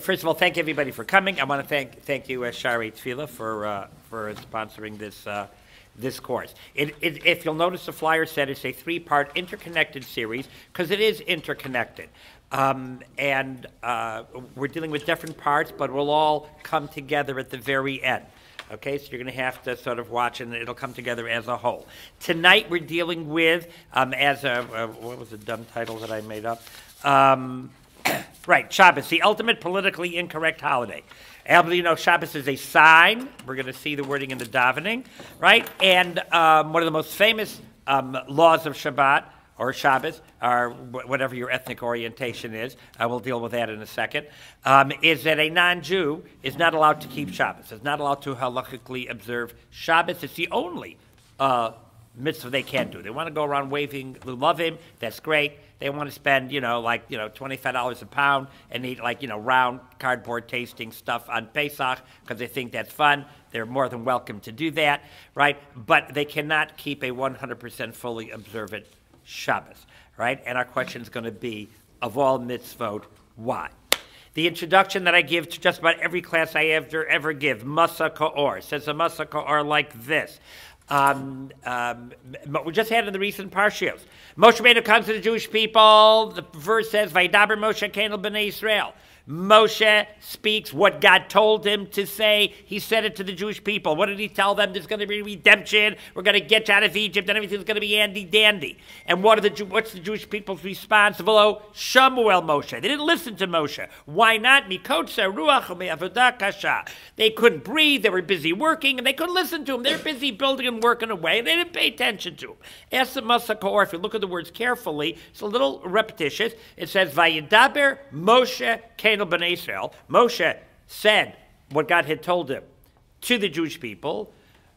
First of all, thank everybody for coming. I want to thank thank you, uh, Shaarei Tefillah, for uh, for sponsoring this uh, this course. It, it, if you'll notice, the flyer said it's a three-part interconnected series because it is interconnected, um, and uh, we're dealing with different parts, but we'll all come together at the very end. Okay, so you're going to have to sort of watch, and it'll come together as a whole. Tonight we're dealing with, um, as a uh, what was the dumb title that I made up? Um, right, Shabbos, the ultimate politically incorrect holiday. Albert, you know, Shabbos is a sign. We're going to see the wording in the davening, right? And um, one of the most famous um, laws of Shabbat or Shabbos, or whatever your ethnic orientation is, I will deal with that in a second, um, is that a non Jew is not allowed to keep Shabbos, is not allowed to halachically observe Shabbos. It's the only uh, mitzvah they can't do. They want to go around waving lulavim. that's great. They want to spend, you know, like, you know, $25 a pound and eat, like, you know, round cardboard tasting stuff on Pesach because they think that's fun. They're more than welcome to do that, right? But they cannot keep a 100% fully observant Shabbos, right? And our question is going to be, of all mitzvot, why? The introduction that I give to just about every class I ever, ever give, Masa Ka'or, says a Masa Ka'or like this. Um, um, we just had in the recent Parshios. Moshe Rabbeinu comes to the Jewish people. The verse says, "Vaydaber Moshe Kenel b'nei Israel." Moshe speaks what God told him to say. He said it to the Jewish people. What did he tell them? There's going to be redemption. We're going to get you out of Egypt, and everything's going to be andy dandy. And what are the what's the Jewish people's response? Below Shamuel Moshe. They didn't listen to Moshe. Why not? ruach They couldn't breathe. They were busy working, and they couldn't listen to him. They're busy building and working away, and they didn't pay attention to him. The Masakor. If you look at the words carefully, it's a little repetitious. It says Vayidaber Moshe B'nai Israel, Moshe said what God had told him to the Jewish people.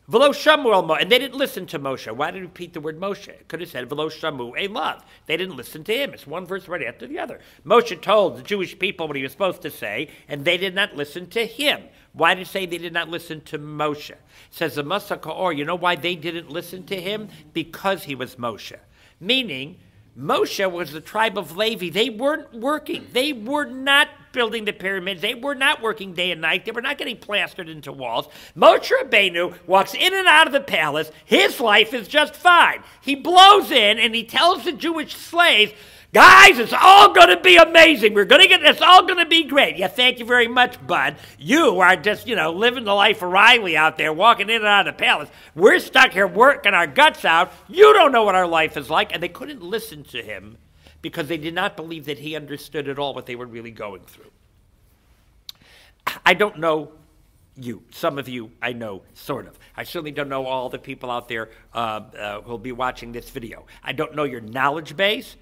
Velo and they didn't listen to Moshe. Why did he repeat the word Moshe? Could have said Velo Shamu, a love. They didn't listen to him. It's one verse right after the other. Moshe told the Jewish people what he was supposed to say, and they did not listen to him. Why did it say they did not listen to Moshe? Says the Masakaor, you know why they didn't listen to him? Because he was Moshe. Meaning, Moshe was the tribe of Levi. They weren't working. They were not building the pyramids. They were not working day and night. They were not getting plastered into walls. Moshe Rabbeinu walks in and out of the palace. His life is just fine. He blows in and he tells the Jewish slaves, Guys, it's all going to be amazing. We're going to get, it's all going to be great. Yeah, thank you very much, bud. You are just, you know, living the life of Riley out there, walking in and out of the palace. We're stuck here working our guts out. You don't know what our life is like. And they couldn't listen to him because they did not believe that he understood at all what they were really going through. I don't know you. Some of you I know, sort of. I certainly don't know all the people out there uh, uh, who will be watching this video. I don't know your knowledge base.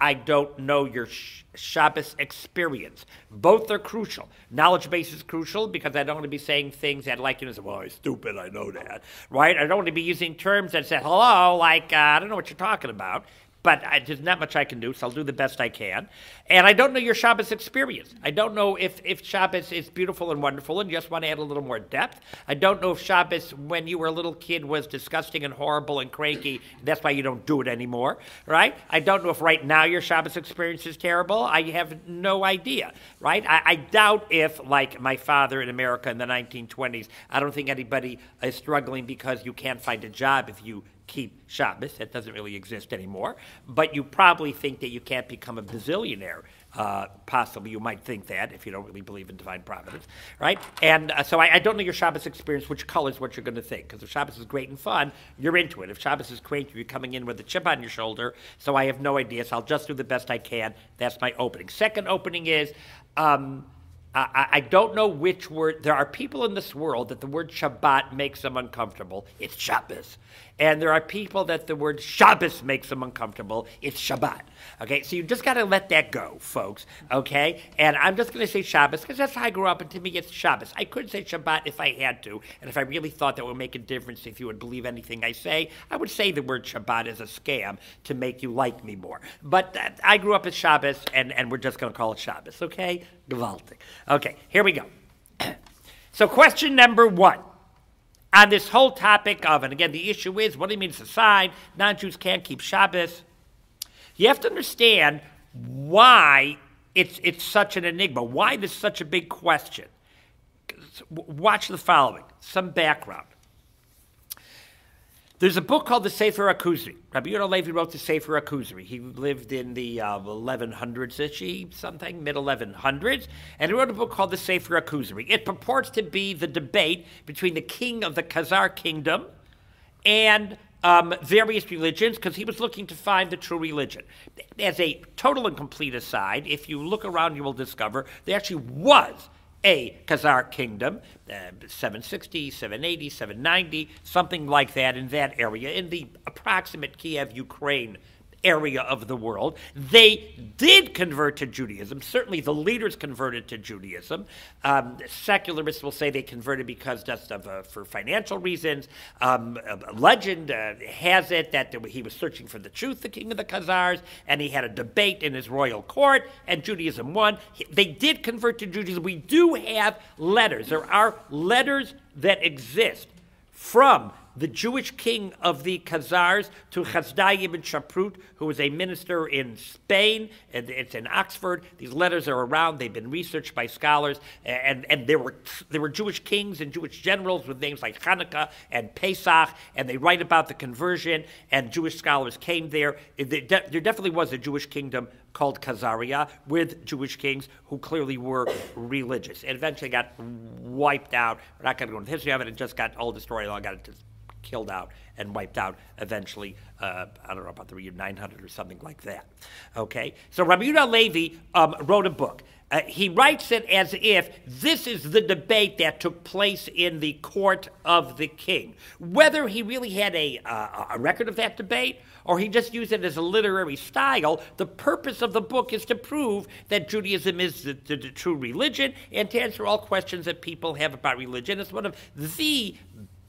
I don't know your Shabbos experience. Both are crucial. Knowledge base is crucial because I don't want to be saying things that, like, you know, well, I'm stupid, I know that, right? I don't want to be using terms that say, hello, like, uh, I don't know what you're talking about but I, there's not much I can do, so I'll do the best I can. And I don't know your Shabbos experience. I don't know if, if Shabbos is beautiful and wonderful and just want to add a little more depth. I don't know if Shabbos, when you were a little kid, was disgusting and horrible and cranky. That's why you don't do it anymore, right? I don't know if right now your Shabbos experience is terrible. I have no idea, right? I, I doubt if, like my father in America in the 1920s, I don't think anybody is struggling because you can't find a job if you keep Shabbos. That doesn't really exist anymore. But you probably think that you can't become a bazillionaire. Uh, possibly you might think that if you don't really believe in divine providence, right? And uh, so I, I, don't know your Shabbos experience, which colors what you're going to think. Because if Shabbos is great and fun, you're into it. If Shabbos is great, you're coming in with a chip on your shoulder. So I have no idea. So I'll just do the best I can. That's my opening. Second opening is. Um, I, I, don't know which word. There are people in this world that the word Shabbat makes them uncomfortable. It's Shabbos. And there are people that the word Shabbos makes them uncomfortable. It's Shabbat. Okay, so you just got to let that go, folks. Okay, and I'm just going to say Shabbos because that's how I grew up, and to me it's Shabbos. I could say Shabbat if I had to, and if I really thought that would make a difference if you would believe anything I say, I would say the word Shabbat is a scam to make you like me more. But uh, I grew up as Shabbos, and, and we're just going to call it Shabbos. Okay, gewaltig. Okay, here we go. so question number one on this whole topic of, and again, the issue is what do you mean it's a sign? Non Jews can't keep Shabbos. You have to understand why it's, it's such an enigma. Why this such a big question? Watch the following some background. There's a book called the Sefer HaKuzari. Rabbi Yehuda Levi wrote the Sefer HaKuzari. He lived in the uh, 1100s, something, mid 1100s, and he wrote a book called the Sefer HaKuzari. It purports to be the debate between the king of the Khazar kingdom and um, various religions because he was looking to find the true religion. As a total and complete aside, if you look around, you will discover there actually was a Khazar kingdom, uh, 760, 780, 790, something like that in that area, in the approximate Kiev, Ukraine area of the world. They did convert to Judaism. Certainly, the leaders converted to Judaism. Um, secularists will say they converted because just of uh, for financial reasons. Um, legend uh, has it that he was searching for the truth, the king of the Khazars, and he had a debate in his royal court, and Judaism won. They did convert to Judaism. We do have letters. There are letters that exist from the Jewish king of the Khazars to Chasdai ibn Shaprut, who was a minister in Spain, and it's in Oxford. These letters are around; they've been researched by scholars, and, and there were there were Jewish kings and Jewish generals with names like Hanukkah and Pesach, and they write about the conversion. And Jewish scholars came there. There definitely was a Jewish kingdom called Khazaria with Jewish kings who clearly were religious, and eventually got wiped out. We're not going to go into history of it; it just got all destroyed. I got it killed out and wiped out eventually. Uh, I don't know about the year 900 or something like that. Okay, so Rabbi Yehuda Levi um, wrote a book. Uh, he writes it as if this is the debate that took place in the court of the king. Whether he really had a, uh, a record of that debate or he just used it as a literary style, the purpose of the book is to prove that Judaism is the, the, the true religion and to answer all questions that people have about religion. It's one of the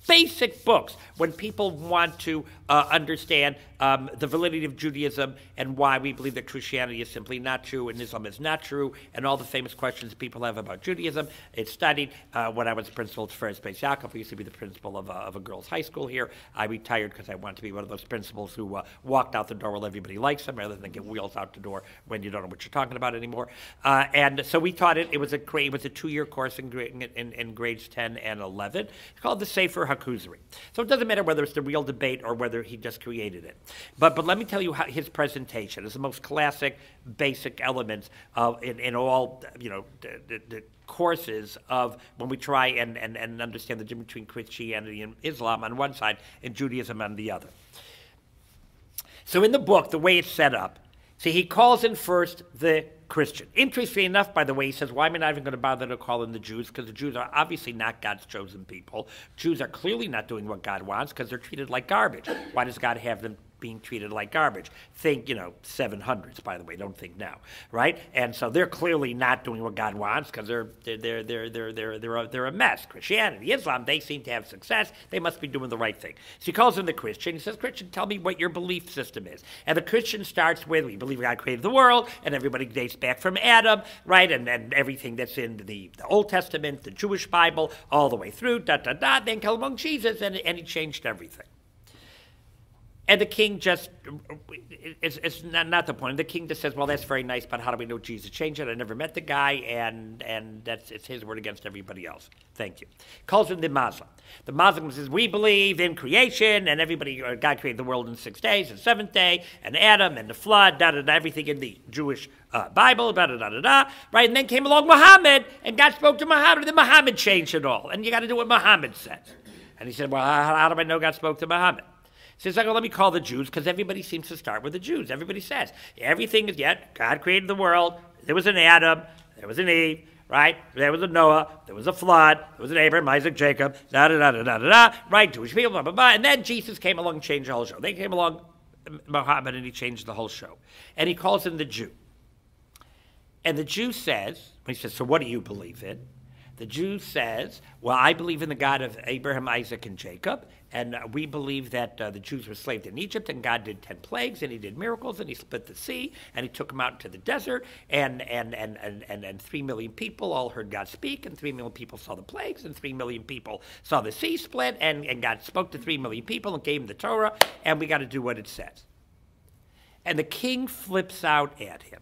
basic books. When people want to uh, understand um, the validity of Judaism and why we believe that Christianity is simply not true and Islam is not true, and all the famous questions people have about Judaism. It's studied uh, when I was principal at Tiferes Bais Yaakov. I used to be the principal of a, of a girls' high school here. I retired because I wanted to be one of those principals who uh, walked out the door while everybody likes them, rather than get wheels out the door when you don't know what you're talking about anymore. Uh, and so we taught it. It was a it was a two-year course in, in, in grades 10 and 11. It's called the Sefer HaKuzari. So it doesn't matter whether it's the real debate or whether he just created it. But, but let me tell you how his presentation is the most classic, basic elements of, in, in all, you know, the, the, the courses of when we try and, and, and understand the difference between Christianity and Islam on one side and Judaism on the other. So in the book, the way it's set up, see, he calls in first the Christian. Interestingly enough, by the way, he says, Why am I not even going to bother to call in the Jews? Because the Jews are obviously not God's chosen people. Jews are clearly not doing what God wants because they're treated like garbage. Why does God have them being treated like garbage. Think, you know, 700s, by the way, don't think now, right? And so they're clearly not doing what God wants because they're, they're, they're, they're, they're, they're, they're, a, they're a mess. Christianity, Islam, they seem to have success. They must be doing the right thing. So he calls in the Christian. He says, Christian, tell me what your belief system is. And the Christian starts with, we believe God created the world, and everybody dates back from Adam, right? And, and everything that's in the, the Old Testament, the Jewish Bible, all the way through, da, da, da. Then come along Jesus, and, and he changed everything. And the king just, it's, it's not, not, the point. The king just says, well, that's very nice, but how do we know Jesus changed it? I never met the guy, and, and that's it's his word against everybody else. Thank you. Calls him the Muslim. The Muslim says, we believe in creation, and everybody, uh, God created the world in six days, the seventh day, and Adam, and the flood, da da da, everything in the Jewish uh, Bible, da da da da da, right? And then came along Muhammad, and God spoke to Muhammad, and then Muhammad changed it all. And you got to do what Muhammad says. And he said, well, how, how do I know God spoke to Muhammad? Says, like, let me call the Jews because everybody seems to start with the Jews. Everybody says everything is yet God created the world. There was an Adam, there was an Eve, right? There was a Noah, there was a flood, there was an Abraham, Isaac, Jacob, da da da da da da da, right? Jewish people, blah blah blah. And then Jesus came along and changed the whole show. They came along, Muhammad, and he changed the whole show. And he calls him the Jew. And the Jew says, he says, so what do you believe in? The Jew says, Well, I believe in the God of Abraham, Isaac, and Jacob, and we believe that uh, the Jews were enslaved in Egypt, and God did 10 plagues, and he did miracles, and he split the sea, and he took them out into the desert, and, and, and, and, and, and 3 million people all heard God speak, and 3 million people saw the plagues, and 3 million people saw the sea split, and, and God spoke to 3 million people and gave them the Torah, and we got to do what it says. And the king flips out at him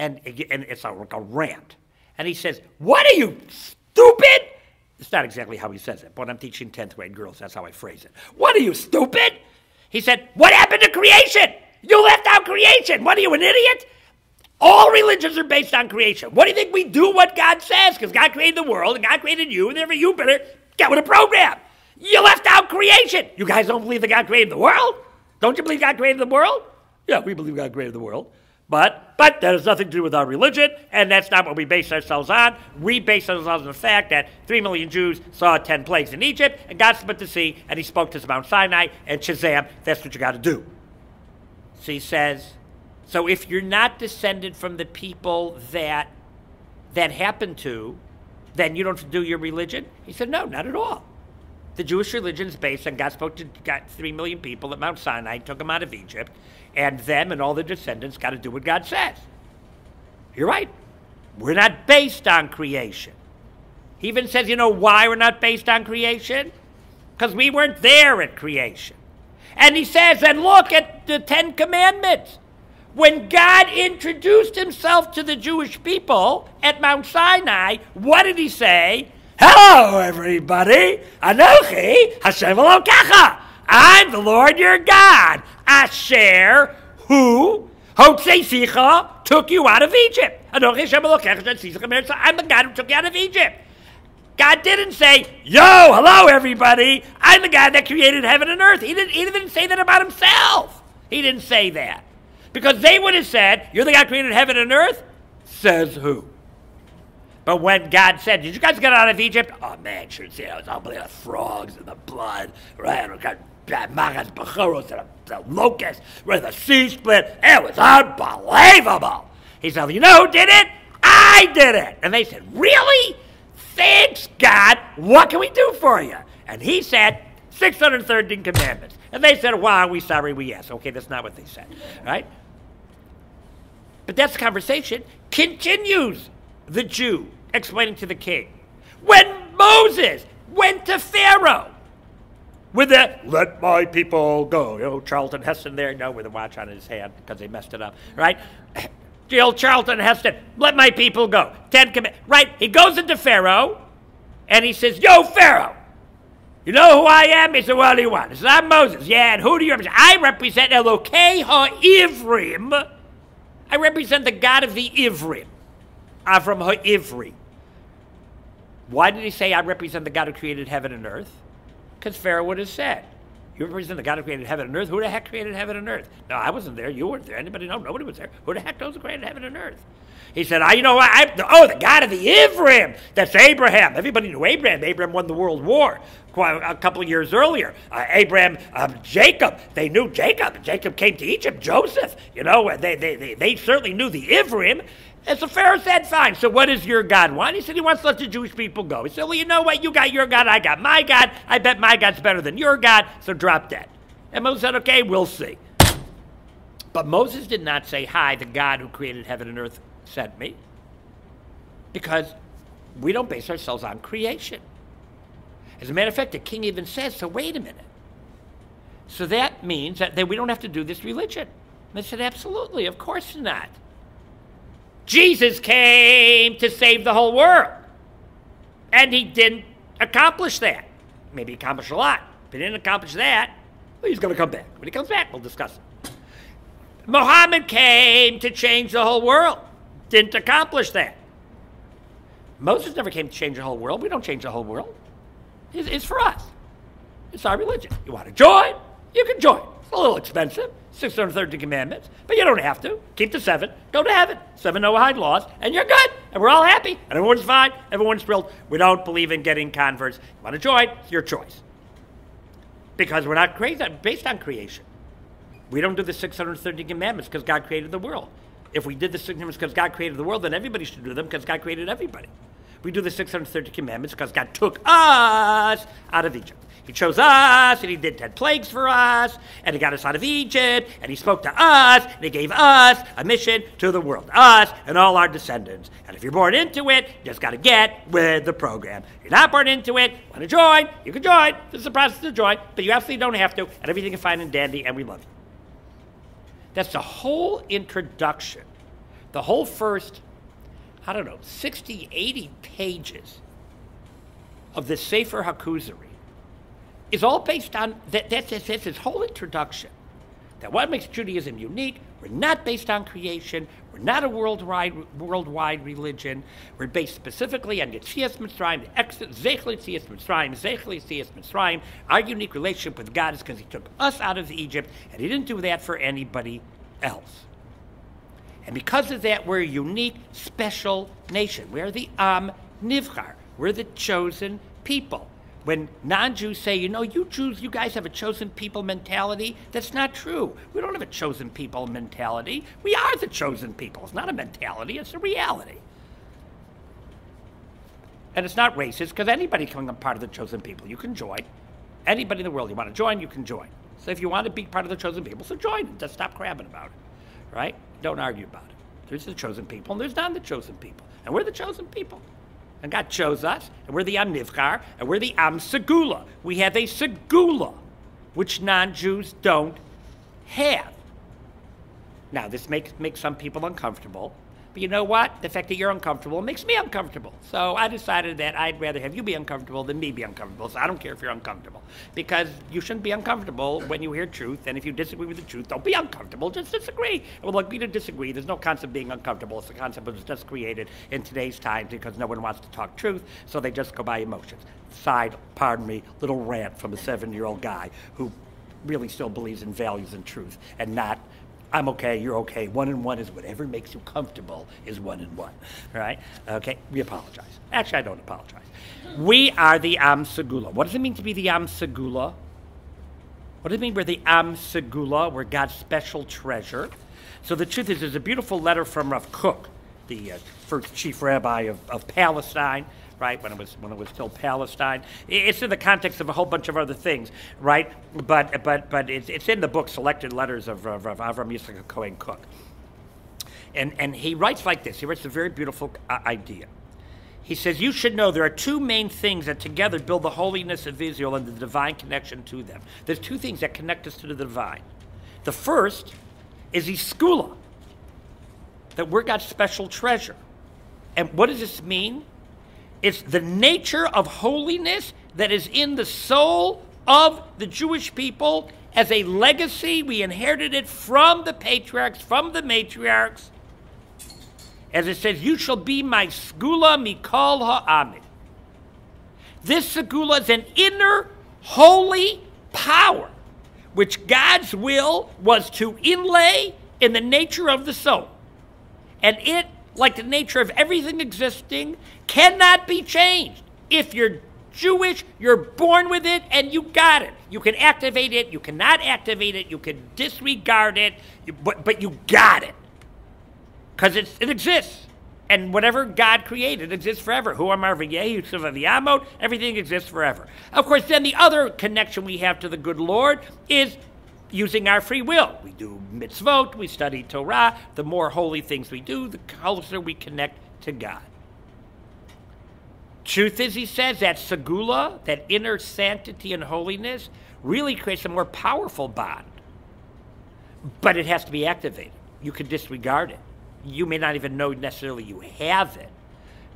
and, and it's like a rant. And he says, What are you, stupid? It's not exactly how he says it, but I'm teaching 10th grade girls, that's how I phrase it. What are you, stupid? He said, What happened to creation? You left out creation. What are you, an idiot? All religions are based on creation. What do you think we do what God says? Because God created the world and God created you, and therefore you better get with a program. You left out creation. You guys don't believe that God created the world? Don't you believe God created the world? Yeah, we believe God created the world. But but that has nothing to do with our religion, and that's not what we base ourselves on. We base ourselves on the fact that three million Jews saw ten plagues in Egypt, and God split the sea, and He spoke to us Mount Sinai, and Shazam, that's what you got to do. So He says, so if you're not descended from the people that that happened to, then you don't do your religion. He said, no, not at all. The Jewish religion is based on God spoke to got three million people at Mount Sinai, took them out of Egypt, and them and all their descendants got to do what God says. You're right. We're not based on creation. He even says, you know why we're not based on creation? Because we weren't there at creation. And he says, and look at the Ten Commandments. When God introduced himself to the Jewish people at Mount Sinai, what did he say? Hello, everybody. Anochi Hashem Elokecha. I'm the Lord your God. Asher, who, Sicha, took you out of Egypt. I'm the God who took you out of Egypt. God didn't say, Yo, hello, everybody. I'm the God that created heaven and earth. He didn't, he didn't say that about himself. He didn't say that. Because they would have said, You're the God created heaven and earth? Says who? But when God said, Did you guys get out of Egypt? Oh man, sure see, I was all the frogs and the blood, right? Magas, bachoros, and the locusts, where the sea split. It was unbelievable. He said, You know who did it? I did it. And they said, Really? Thanks, God. What can we do for you? And he said, 613 commandments. And they said, Why are we sorry we asked? Okay, that's not what they said, right? But that's the conversation. Continues the Jew explaining to the king. When Moses went to Pharaoh with the let my people go, you know, Charlton Heston there, no, with a watch on his hand because they messed it up, right? Jill Charlton Heston, let my people go. Ten commandments, right? He goes into Pharaoh and he says, Yo, Pharaoh, you know who I am? He said, What do you want? He says, I'm Moses. Yeah, and who do you represent? I represent Elokei HaIvrim I represent the God of the Ivrim. I'm from Ivri. Why did he say I represent the God who created heaven and earth? Because Pharaoh would have said, You represent the God who created heaven and earth. Who the heck created heaven and earth? No, I wasn't there. You weren't there. Anybody know? Nobody was there. Who the heck knows who created heaven and earth? He said, I, you know? I, oh, the God of the Ivrim. That's Abraham. Everybody knew Abraham. Abraham won the world war a couple of years earlier. Uh, Abraham, um, Jacob, they knew Jacob. Jacob came to Egypt. Joseph, you know, they, they, they, they certainly knew the Ivrim. And so Pharaoh said, fine, so what does your God want? He said he wants to let the Jewish people go. He said, well, you know what? You got your God, I got my God. I bet my God's better than your God, so drop dead. And Moses said, okay, we'll see. But Moses did not say, hi, the God who created heaven and earth sent me. Because we don't base ourselves on creation. As a matter of fact, the king even says, so wait a minute. So that means that, that we don't have to do this religion. And they said, absolutely, of course not. Jesus came to save the whole world. And he didn't accomplish that. Maybe he accomplished a lot. but he didn't accomplish that, well, he's going to come back. When he comes back, we'll discuss it. Muhammad came to change the whole world. Didn't accomplish that. Moses never came to change the whole world. We don't change the whole world. It's, it's for us. It's our religion. You want to join? You can join. It's a little expensive, 630 commandments, but you don't have to. Keep the seven, go to heaven. Seven Noahide laws, and you're good. And we're all happy, and everyone's fine, everyone's thrilled. We don't believe in getting converts. You want to join? It's your choice. Because we're not crazy, based on creation. We don't do the 630 commandments because God created the world. If we did the 600 commandments because God created the world, then everybody should do them because God created everybody. We do the 630 commandments because God took us out of Egypt. He chose us, and He did 10 plagues for us, and He got us out of Egypt, and He spoke to us, and He gave us a mission to the world, us and all our descendants. And if you're born into it, you just got to get with the program. If you're not born into it, want to join, you can join. This is the process to join, but you absolutely don't have to, and everything is fine and dandy, and we love you. That's the whole introduction the whole first, I don't know, 60, 80 pages of the Sefer HaKuzari is all based on that, that's, that's, that's his whole introduction. That what makes Judaism unique, we're not based on creation, we're not a worldwide, worldwide religion, we're based specifically on Yetzias Mitzrayim, Zechel Yetzias Mitzrayim, Zechel Yetzias Mitzrayim. Our unique relationship with God is because He took us out of Egypt, and He didn't do that for anybody else. And because of that, we're a unique, special nation. We're the Am Nivchar. We're the chosen people. When non Jews say, you know, you Jews, you guys have a chosen people mentality, that's not true. We don't have a chosen people mentality. We are the chosen people. It's not a mentality, it's a reality. And it's not racist because anybody can become part of the chosen people. You can join. Anybody in the world you want to join, you can join. So if you want to be part of the chosen people, so join. Just stop crabbing about it. Right? Don't argue about it. There's the chosen people and there's not the chosen people. And we're the chosen people. And God chose us, and we're the Am and we're the Am Segula. We have a Segula, which non Jews don't have. Now, this makes, makes some people uncomfortable, but you know what? The fact that you're uncomfortable makes me uncomfortable. So I decided that I'd rather have you be uncomfortable than me be uncomfortable. So I don't care if you're uncomfortable. Because you shouldn't be uncomfortable when you hear truth. And if you disagree with the truth, don't be uncomfortable. Just disagree. Well, me to disagree. There's no concept of being uncomfortable. It's a concept that was just created in today's times because no one wants to talk truth. So they just go by emotions. Side, pardon me, little rant from a seven year old guy who really still believes in values and truth and not I'm okay, you're okay. One and one is whatever makes you comfortable is one and one. Right? Okay, we apologize. Actually, I don't apologize. We are the Am Segula. What does it mean to be the Am Segula? What does it mean we're the Am Segula? We're God's special treasure. So the truth is, there's a beautiful letter from Rav Kook, the uh, first chief rabbi of, of Palestine, right? When it was when it was still Palestine. It's in the context of a whole bunch of other things, right? But but but it's, it's in the book Selected Letters of, of, of Avram Yitzchak Cohen Kook. And and he writes like this. He writes a very beautiful uh, idea. He says, You should know there are two main things that together build the holiness of Israel and the divine connection to them. There's two things that connect us to the divine. The first is Iskula, that we're God's special treasure. And what does this mean? It's the nature of holiness that is in the soul of the Jewish people as a legacy. We inherited it from the patriarchs, from the matriarchs. As it says, You shall be my skula mikol ha'amid. This segula is an inner holy power which God's will was to inlay in the nature of the soul. And it like the nature of everything existing, cannot be changed. If you're Jewish, you're born with it and you got it. You can activate it, you cannot activate it, you can disregard it, but, but you got it. Because it exists. And whatever God created exists forever. Who am I? Everything exists forever. Of course, then the other connection we have to the good Lord is using our free will. We do mitzvot, we study Torah. The more holy things we do, the closer we connect to God. Truth is, he says, that segula, that inner sanctity and holiness, really creates a more powerful bond. But it has to be activated. You can disregard it. You may not even know necessarily you have it,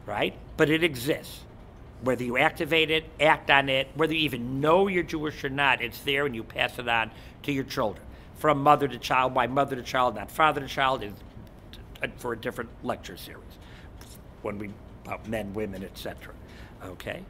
right? But it exists. Whether you activate it, act on it, whether you even know you're Jewish or not, it's there and you pass it on to your children. From mother to child, why mother to child, not father to child, is for a different lecture series when we about men, women, etc. Okay.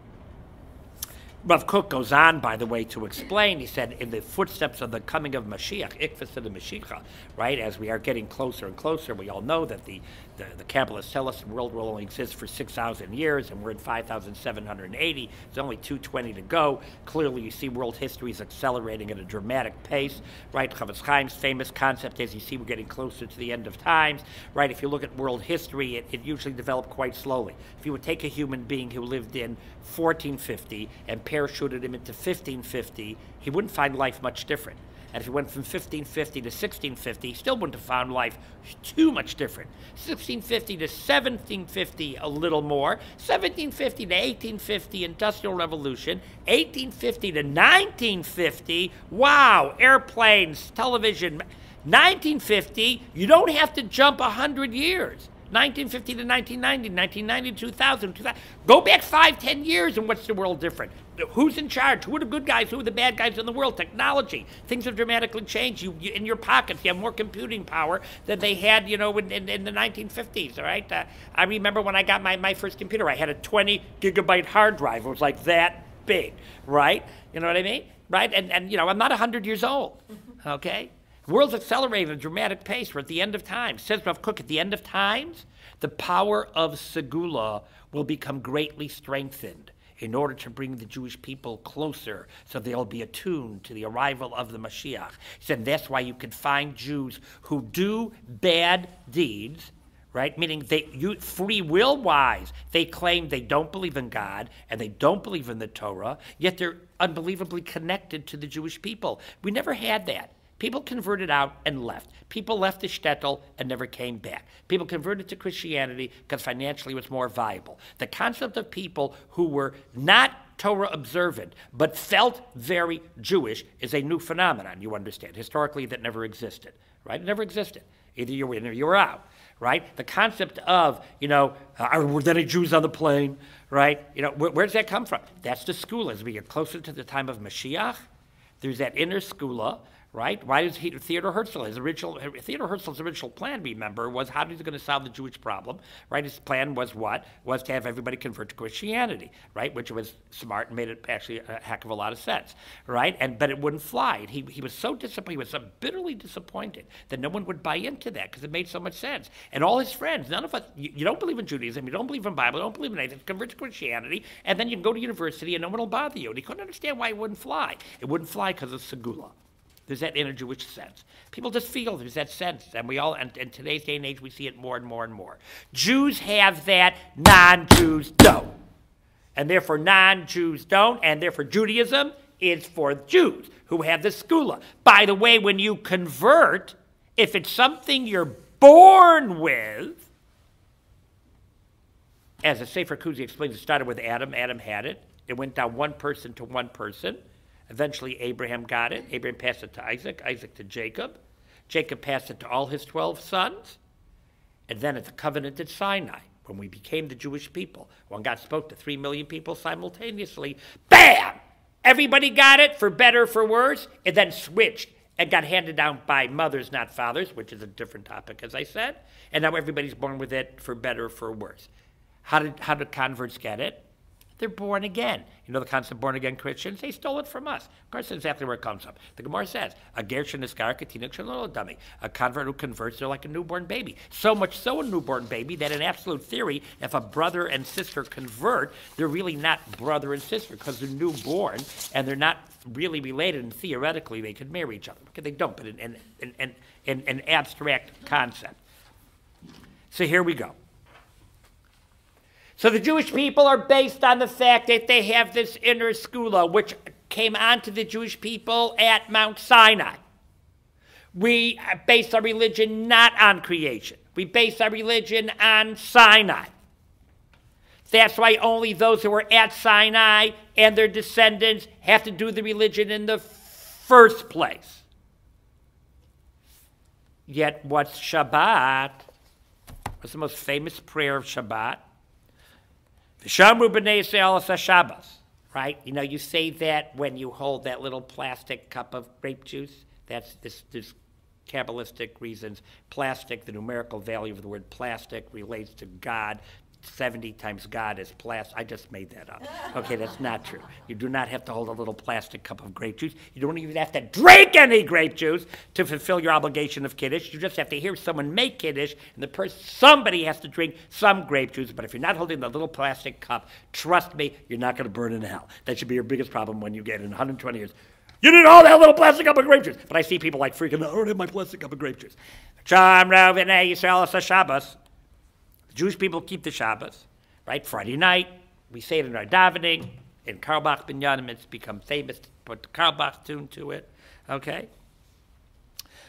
Rav Kook goes on, by the way, to explain. He said, in the footsteps of the coming of Mashiach, Ikvas of the Mashiach, right, as we are getting closer and closer, we all know that the, the, the tell us the world will only exist for 6,000 years, and we're in 5,780. There's only 220 to go. Clearly, you see world history is accelerating at a dramatic pace, right? Chofetz Chaim's famous concept is you see we're getting closer to the end of times, right? If you look at world history, it, it usually developed quite slowly. If you would take a human being who lived in 1450 and parachuted him into 1550, he wouldn't find life much different. And if you went from 1550 to 1650, he still wouldn't have found life too much different. 1650 to 1750, a little more. 1750 to 1850, Industrial Revolution. 1850 to 1950, wow, airplanes, television. 1950, you don't have to jump 100 years. 1950 to 1990, 1990 to 2000, 2000. Go back five, ten years, and what's the world different? Who's in charge? Who are the good guys? Who are the bad guys in the world? Technology. Things have dramatically changed. You, you in your pockets, you have more computing power than they had, you know, in, in, in the 1950s. All right. Uh, I remember when I got my, my first computer, I had a 20 gigabyte hard drive. It was like that big, right? You know what I mean? Right? And and you know, I'm not 100 years old. Okay. World's accelerating at a dramatic pace. We're at the end of time. Says Rav Kook, at the end of times, the power of Segula will become greatly strengthened in order to bring the Jewish people closer so they'll be attuned to the arrival of the Mashiach. He said that's why you can find Jews who do bad deeds, right? Meaning they you, free will wise, they claim they don't believe in God and they don't believe in the Torah, yet they're unbelievably connected to the Jewish people. We never had that. People converted out and left. People left the shtetl and never came back. People converted to Christianity because financially it was more viable. The concept of people who were not Torah observant but felt very Jewish is a new phenomenon, you understand. Historically, that never existed, right? It never existed. Either you were in or you were out, right? The concept of, you know, uh, were there any Jews on the plane, right? You know, where, where does that come from? That's the school. As we get closer to the time of Mashiach, there's that inner skula right? Why does he, Theodore Herzl, his original, Theodore Herzl's original plan, remember, was how he's going to solve the Jewish problem, right? His plan was what? Was to have everybody convert to Christianity, right? Which was smart and made it actually a heck of a lot of sense, right? And but it wouldn't fly. He, he was so disappointed, he was so bitterly disappointed that no one would buy into that because it made so much sense. And all his friends, none of us, you, you don't believe in Judaism, you don't believe in Bible, you don't believe in anything, convert to Christianity, and then you can go to university and no one will bother you. And he couldn't understand why it wouldn't fly. It wouldn't fly because of Segula. There's that energy which sense. People just feel there's that sense, and we all, and in today's day and age, we see it more and more and more. Jews have that, non Jews don't. And therefore, non Jews don't, and therefore, Judaism is for Jews who have the skula. By the way, when you convert, if it's something you're born with, as the Sefer Kuzari explains, it started with Adam. Adam had it. It went down one person to one person. Eventually, Abraham got it. Abraham passed it to Isaac, Isaac to Jacob. Jacob passed it to all his 12 sons. And then at the covenant at Sinai, when we became the Jewish people, when God spoke to 3 million people simultaneously, bam! Everybody got it, for better, for worse. It then switched and got handed down by mothers, not fathers, which is a different topic, as I said. And now everybody's born with it, for better, for worse. How did, how did converts get it? They're born again. You know the concept of born again Christians? They stole it from us. Of course, that's exactly where it comes from. The Gemara says, a dummy. A convert who converts, they're like a newborn baby. So much so a newborn baby that in absolute theory, if a brother and sister convert, they're really not brother and sister because they're newborn and they're not really related and theoretically they could marry each other. Okay, they don't, but in an abstract concept. So here we go. So the Jewish people are based on the fact that they have this inner skula, which came onto the Jewish people at Mount Sinai. We base our religion not on creation. We base our religion on Sinai. That's why only those who were at Sinai and their descendants have to do the religion in the first place. Yet, what's Shabbat? What's the most famous prayer of Shabbat? Shamru Shabbos, right? You know, you say that when you hold that little plastic cup of grape juice. That's this, this Kabbalistic reasons. Plastic, the numerical value of the word plastic relates to God, 70 times God is plastic. I just made that up. Okay, that's not true. You do not have to hold a little plastic cup of grape juice. You don't even have to drink any grape juice to fulfill your obligation of Kiddush. You just have to hear someone make Kiddush, and the person, somebody has to drink some grape juice. But if you're not holding the little plastic cup, trust me, you're not going to burn in hell. That should be your biggest problem when you get in 120 years. You need all that little plastic cup of grape juice. But I see people like freaking, I don't have my plastic cup of grape juice. Shabbos. Jewish people keep the Shabbos, right? Friday night, we say it in our davening. In Carlebach minyanim, it's become famous to put the Carlebach tune to it, okay?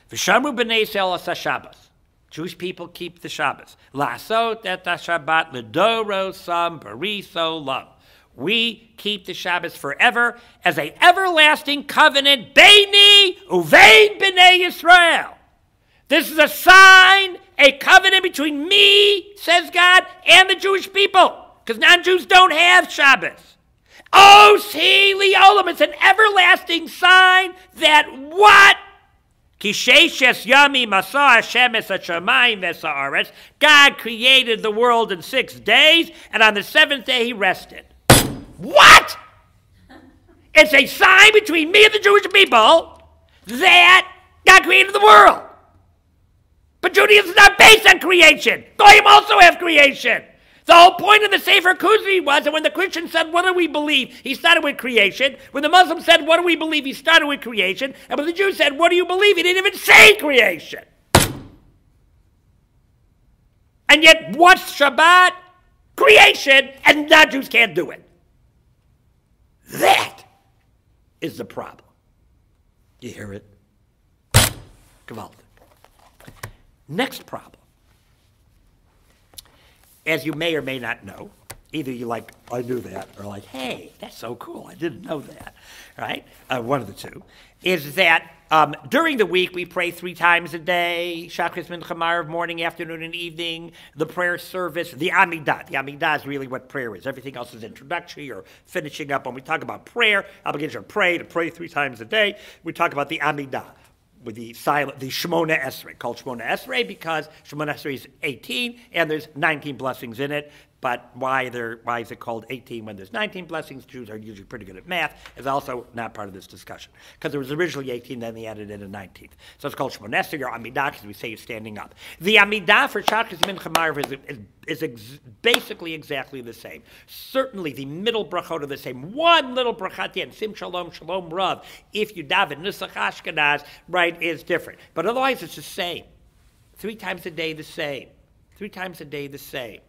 V'shamru b'nei Yisrael Shabbos. Jewish people keep the Shabbos. Lasot et Shabbat ledoro sam bariso lam. We keep the Shabbos forever as a everlasting covenant, Beini uvein b'nei Yisrael. This is a sign, a covenant between me, says God, and the Jewish people. Because non Jews don't have Shabbos. Oh, see, Leolam, it's an everlasting sign that what? God created the world in six days, and on the seventh day he rested. What? It's a sign between me and the Jewish people that God created the world. But Judaism is not based on creation. Goyim also have creation. The whole point of the Sefer Kuzari was that when the Christian said, What do we believe? He started with creation. When the Muslim said, What do we believe? He started with creation. And when the Jew said, What do you believe? He didn't even say creation. And yet, what's Shabbat? Creation, and non Jews can't do it. That is the problem. You hear it? Gewaltig. Next problem. As you may or may not know, either you like, I knew that, or like, hey, that's so cool, I didn't know that, right? Uh, one of the two, is that um, during the week we pray three times a day, Shachris Mincha morning, afternoon, and evening, the prayer service, the Amidah. The Amidah is really what prayer is. Everything else is introductory or finishing up. When we talk about prayer, obligation to pray, to pray three times a day, we talk about the Amidah with the silent, the Shemona Esrei, called Shemona Esrei because Shemona Esrei is 18 and there's 19 blessings in it. But why, why is it called 18 when there's 19 blessings? Jews are usually pretty good at math. Is also not part of this discussion because there was originally 18, then they added in a 19th. So it's called Shemona Esrei or Amidah because we say it's standing up. The Amidah for Shachris Mincha is, is, is ex- basically exactly the same. Certainly the middle brachot are the same. One little brachat the Sim Shalom Shalom Rav. If you daven Nusach Ashkenaz, right, is different. But otherwise it's the same. Three times a day the same. Three times a day the same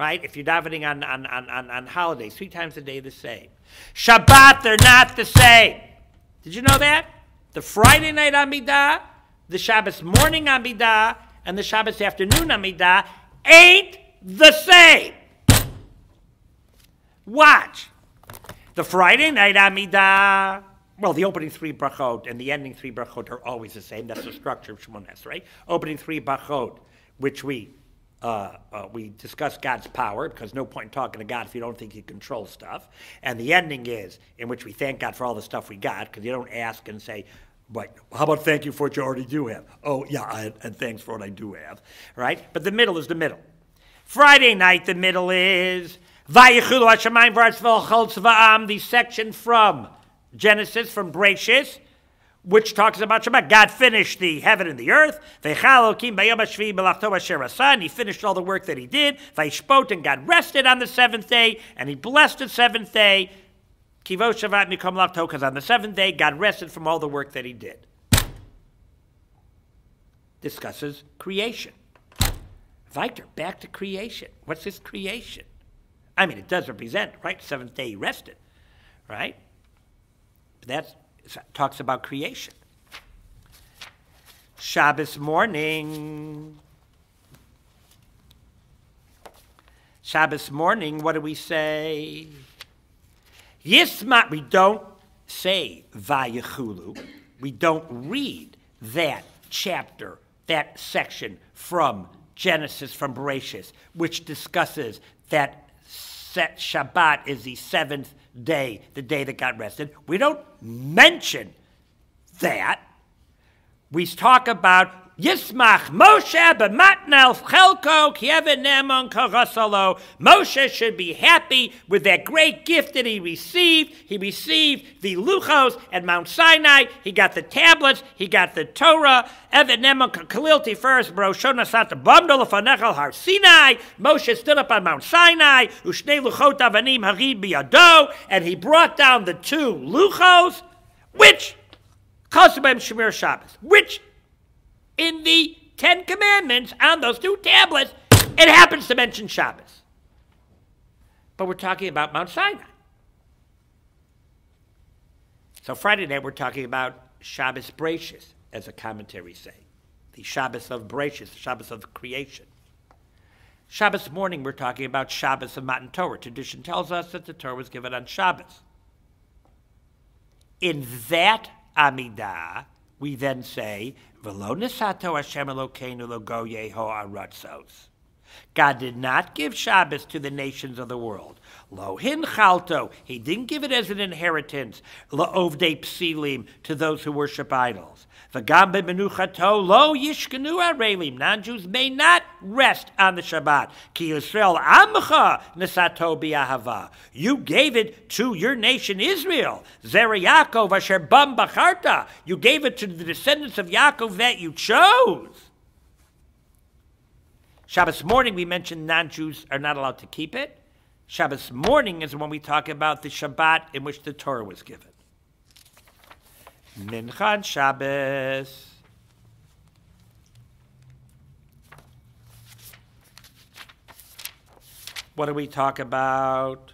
right? If you're davening on, on, on, on, on holidays, three times a day the same. Shabbat, they're not the same. Did you know that? The Friday night Amidah, the Shabbos morning Amidah, and the Shabbos afternoon Amidah ain't the same. Watch. The Friday night Amidah, well, the opening three brachot and the ending three brachot are always the same. That's the structure of Shemon right? Opening three brachot, which we uh, uh, we discuss God's power because no point in talking to God if you don't think He controls stuff. And the ending is in which we thank God for all the stuff we got because you don't ask and say, "But how about thank you for what you already do have?" Oh yeah, I, and thanks for what I do have, right? But the middle is the middle. Friday night, the middle is the section from Genesis, from Bereshis which talks about Shabbat. God finished the heaven and the earth. He finished all the work that he did. And God rested on the seventh day, and he blessed the seventh day. Because on the seventh day, God rested from all the work that he did. Discusses creation. Weiter, back to creation. What's this creation? I mean, it does represent, right? Seventh day he rested, right? But that's talks about creation. Shabbos morning. Shabbos morning, what do we say? Yisma, we don't say Vayechulu. We don't read that chapter, that section from Genesis, from Bereshis, which discusses that Shabbat is the seventh day, the day that God rested. We don't mention that. We talk about Yismach Moshe b'matnel chelko kievenemon karasalo. Moshe should be happy with that great gift that he received. He received the luchos at Mount Sinai. He got the tablets. He got the Torah. Evenemon kalil tiferes broshona sata bamdol fanechal har Sinai. Moshe stood up on Mount Sinai. Ushnei luchot avanim harid biyado, and he brought down the two luchos, which Kosubem Shemir Shabbos, which in the Ten Commandments on those two tablets, it happens to mention Shabbos. But we're talking about Mount Sinai. So Friday night we're talking about Shabbos Bereshis, as the commentary say. The Shabbos of Bereshis, the Shabbos of creation. Shabbos morning we're talking about Shabbos of Matan Torah. Tradition tells us that the Torah was given on Shabbos. In that Amidah, we then say, God did not give Shabbos to the nations of the world. Lo hin chalto. He didn't give it as an inheritance. Lo ovde psilim to those who worship idols. V'gam bemenuchato lo yishkenu arelim. Non-Jews may not rest on the Shabbat. Ki Yisrael amcha nesato bi'ahava. You gave it to your nation Israel. Zera Yaakov asher bam bacharta. You gave it to the descendants of Yaakov that you chose. Shabbos morning, we mentioned non Jews are not allowed to keep it. Shabbos morning is when we talk about the Shabbat in which the Torah was given. Minchan Shabbos. What do we talk about?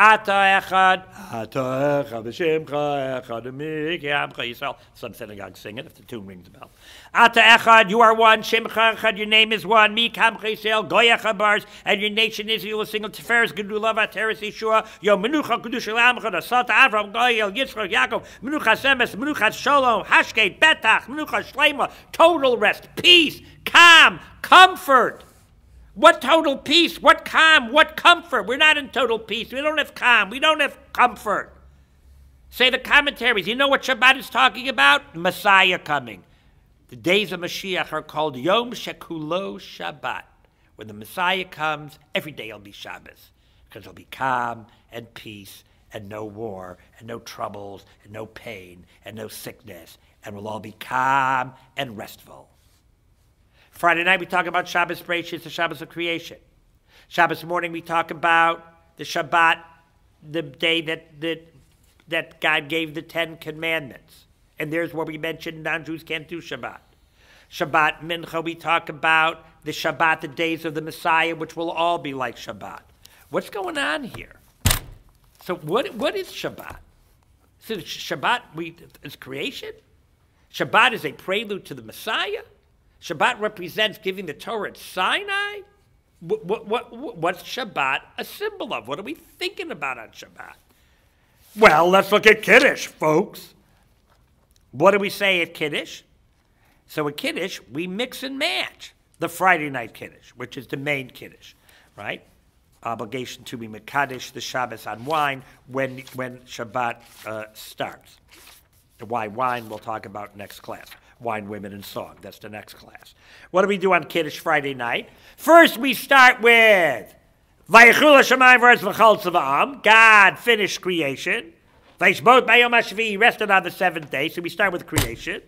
Ata echad, ata echad, b'shemcha echad, amikyamcha Yisrael. Some synagogues sing it if the tune rings a bell. Ata echad, you are one, shemcha echad, your name is one, mikamcha Yisrael, goyecha bars, and your nation is single, teferes gedulav ateres Yeshua, yo menucha kedusha lamcha, asata Avram, goyel, Yitzchak, Yaakov, menucha semes, menucha shalom, hashket, betach, menucha shlema, total rest, peace, calm, comfort. What total peace? What calm? What comfort? We're not in total peace. We don't have calm. We don't have comfort. Say the commentaries. You know what Shabbat is talking about? Messiah coming. The days of Mashiach are called Yom Shekulo Shabbat. When the Messiah comes, every day will be Shabbos because there'll be calm and peace and no war and no troubles and no pain and no sickness and we'll all be calm and restful. Friday night we talk about Shabbos Bereshit, the Shabbos of creation. Shabbos morning we talk about the Shabbat, the day that, that, that God gave the Ten Commandments. And there's where we mentioned non-Jews can't do Shabbat. Shabbat Mincha we talk about the Shabbat, the days of the Messiah, which will all be like Shabbat. What's going on here? So what, what is Shabbat? So Shabbat we, is creation? Shabbat is a prelude to the Messiah? Shabbat represents giving the Torah at Sinai. What, what, what, what's Shabbat a symbol of? What are we thinking about on Shabbat? Well, let's look at Kiddush, folks. What do we say at Kiddush? So at Kiddush, we mix and match the Friday night Kiddush, which is the main Kiddush, right? Obligation to be Mekadesh, the Shabbos on wine, when, when Shabbat uh, starts. Why wine we'll talk about next class wine, women, and song. That's the next class. What do we do on Kiddush Friday night? First, we start with God finished creation. Rested on the seventh day. So we start with creation.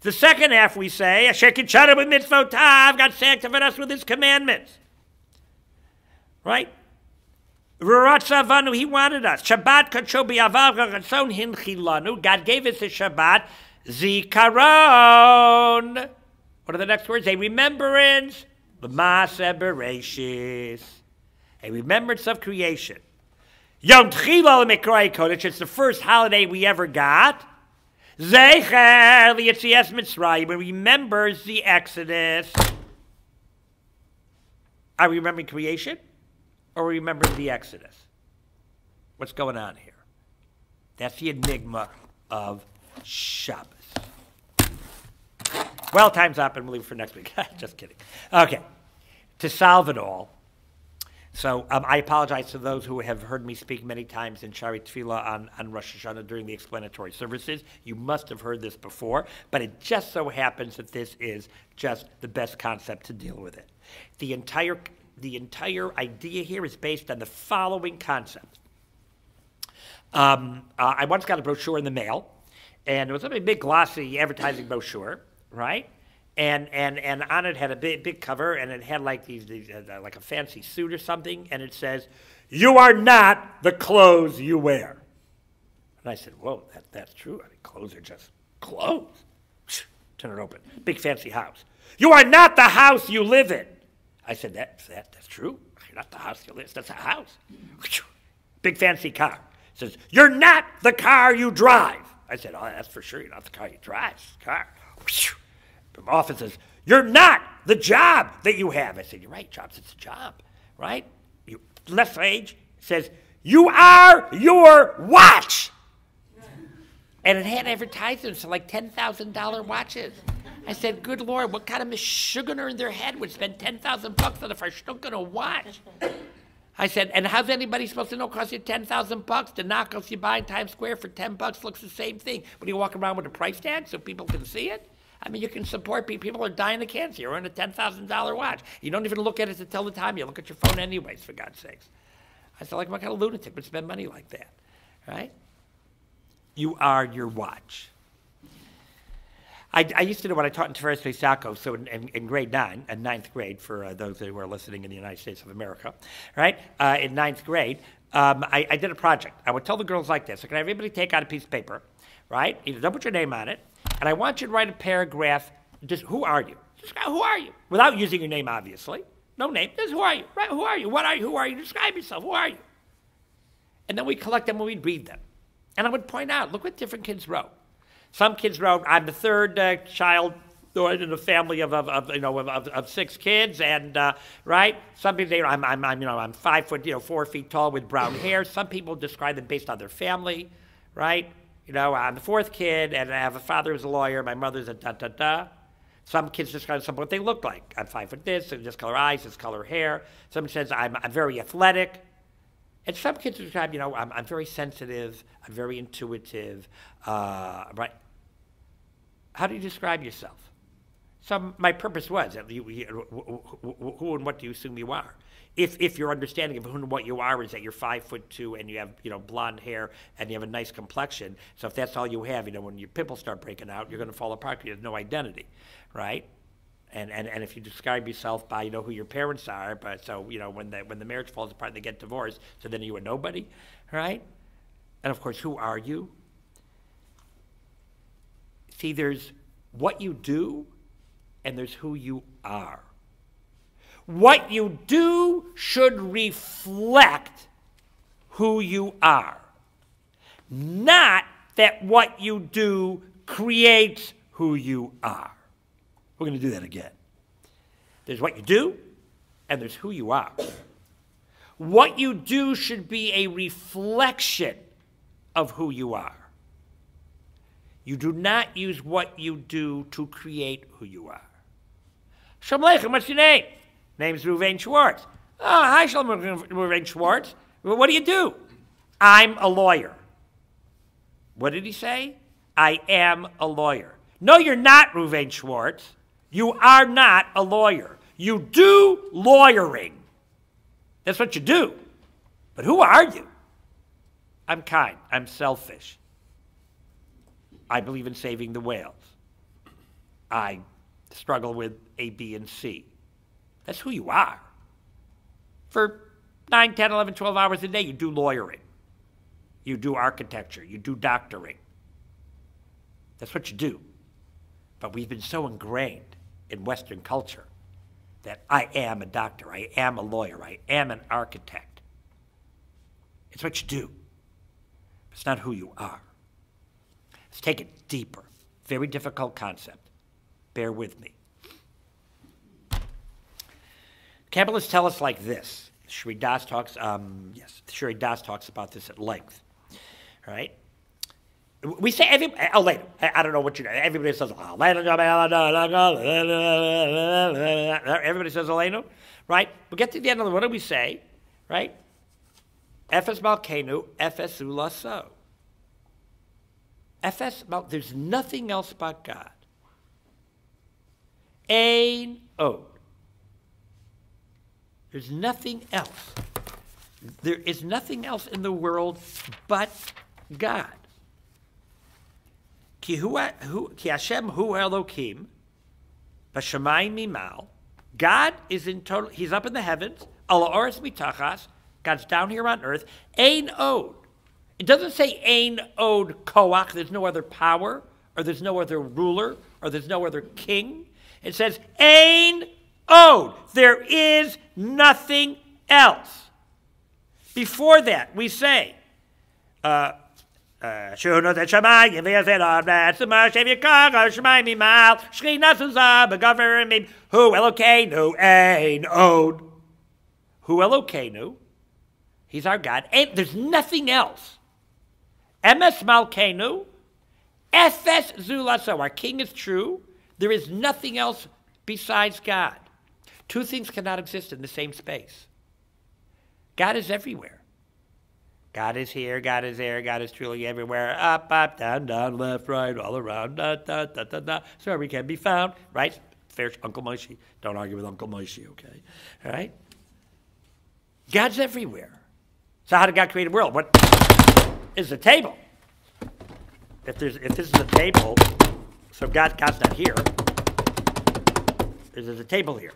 The second half we say, Asher Kitchana with mitzvotav, God sanctified us with his commandments. Right? Vanu, he wanted us. Shabbat kachobi hinchilanu. God gave us a Shabbat Zikaron. What are the next words? A remembrance. L'maaseh bereshis. A remembrance of creation. Yom Tchila Mikrai Kodesh. It's the first holiday we ever got. Zecher Lietzias Mitzrayim. It remembers the Exodus. Are we remembering creation? Or are we remembering the Exodus? What's going on here? That's the enigma of Shabbos. Well, time's up, and we'll leave it for next week. Just kidding. Okay. To solve it all, so um, I apologize to those who have heard me speak many times in Shaarei Tefillah on, on Rosh Hashanah during the explanatory services. You must have heard this before, but it just so happens that this is just the best concept to deal with it. The entire, the entire idea here is based on the following concept. Um, uh, I once got a brochure in the mail, and it was a big glossy advertising brochure right? And, and, and on it had a big, big cover, and it had like these, these uh, like a fancy suit or something, and it says, "You are not the clothes you wear." And I said, "Whoa, that, that's true. I mean, clothes are just clothes." Turn it open. Big fancy house. You are not the house you live in. I said, that, that that's true. You're not the house you live in. That's a house. Big fancy car. Says, You're not the car you drive. I said, Oh, that's for sure. You're not the car you drive. car. Office says, You're not the job that you have. I said, You're right, Jobs, it's a job, right? You, left page says, You are your watch. and it had advertisements for like $10,000 watches. I said, good Lord, what kind of mishuganer in their head would spend 10000 bucks on a Farshtunkana watch? I said, and how's anybody supposed to know it costs you 10000 bucks? The knockoffs you buy in Times Square for 10 bucks looks the same thing. But you walk around with a price tag so people can see it? I mean, you can support people. People are dying of cancer. You're on a $10,000 watch. You don't even look at it to tell the time. You look at your phone anyways, for God's sakes. I said, like, what kind of lunatic would spend money like that? Right? You are your watch. I, I, used to know when I taught in Beis Yaakov, so in, in, in, grade nine, in ninth grade, for uh, those who are listening in the United States of America, right? Uh, in ninth grade, um, I, I, did a project. I would tell the girls like this: can everybody take out a piece of paper, right? You don't put your name on it, and I want you to write a paragraph. Just who are you? Just who are you? Without using your name, obviously. No name. Just who are you? Right? Who are you? What are you? Who are you? Describe yourself. Who are you? And then we collect them and we read them. And I would point out, look what different kids wrote. Some kids wrote, I'm the third uh, child in a family of, of, of you know of, of, six kids, and uh, right. Some people say I'm, I'm, I'm you know I'm five foot you know four feet tall with brown hair. Some people describe them based on their family, right? You know I'm the fourth kid, and I have a father who's a lawyer. My mother's a da da da. Some kids describe some what they look like. I'm five foot this, and this color eyes, this color hair. Some says I'm, I'm very athletic. And some kids describe, you know, I'm, I'm very sensitive, I'm very intuitive, uh, right? How do you describe yourself? So my purpose was, who and what do you assume you are? If, if your understanding of who and what you are is that you're five foot two and you have you know blonde hair and you have a nice complexion, so if that's all you have, you know when your pimples start breaking out, you're going to fall apart. You have no identity, right? and, and, and if you describe yourself by you know who your parents are, but so you know when the when the marriage falls apart, they get divorced, so then you are nobody, right? And of course, who are you? See, there's what you do, and there's who you are. What you do should reflect who you are, not that what you do creates who you are. We're going to do that again. There's what you do, and there's who you are. What you do should be a reflection of who you are. You do not use what you do to create who you are. Shalom what's your name? Name's Ruven Schwartz. Oh, hi, Shalom Ruvain Schwartz. What do you do? I'm a lawyer. What did he say? I am a lawyer. No, you're not Ruven Schwartz. You are not a lawyer. You do lawyering. That's what you do. But who are you? I'm kind. I'm selfish. I believe in saving the whales. I struggle with A, B, and C. That's who you are. For 9, 10, 11, 12 hours a day, you do lawyering. You do architecture. You do doctoring. That's what you do. But we've been so ingrained in Western culture that I am a doctor, I am a lawyer, I am an architect. It's what you do, it's not who you are. Let's take it deeper. Very difficult concept. Bear with me. Kabbalists tell us like this. Shri Das talks, um, yes, Shri Das talks about this at length, right? We say every oh later. I, don't know what you. Everybody says everybody says Aleinu, right? We get to the end of the what do we say, right? Efes Malkenu, Efes Ulaso. Efes Mal. There's nothing else but God. Ain. There's nothing else. There is nothing else in the world but God. Ki, Hashem hu Elokim, b'shamayim mimal. God is in total, he's up in the heavens, ala oris mitachas, God's down here on earth, Ain od. It doesn't say ain od koach, there's no other power, or there's no other ruler, or there's no other king. It says ein owed. There is nothing else. Before that, we say, uh, שונות השמיים ויעשה לו בעץ ומשה יקר השמיים ממעל שכינה סוזה בגבר ימים הוא אלוקינו אין עוד. Who Elokeinu? He's our God. And there's nothing else. Emes Malkeinu, Efes Zulaso. Our King is true. There is nothing else besides God. Two things cannot exist in the same space. God is everywhere. God is here, God is there, God is truly everywhere. Up, up, down, down, left, right, all around, da, da, da, da, da. So we can be found, right? Fair, Uncle Moshe. Don't argue with Uncle Moshe, okay? All right? God's everywhere. So how did God create a world? What is the table? If there's if this is a table, so God God's not here. There's a table here.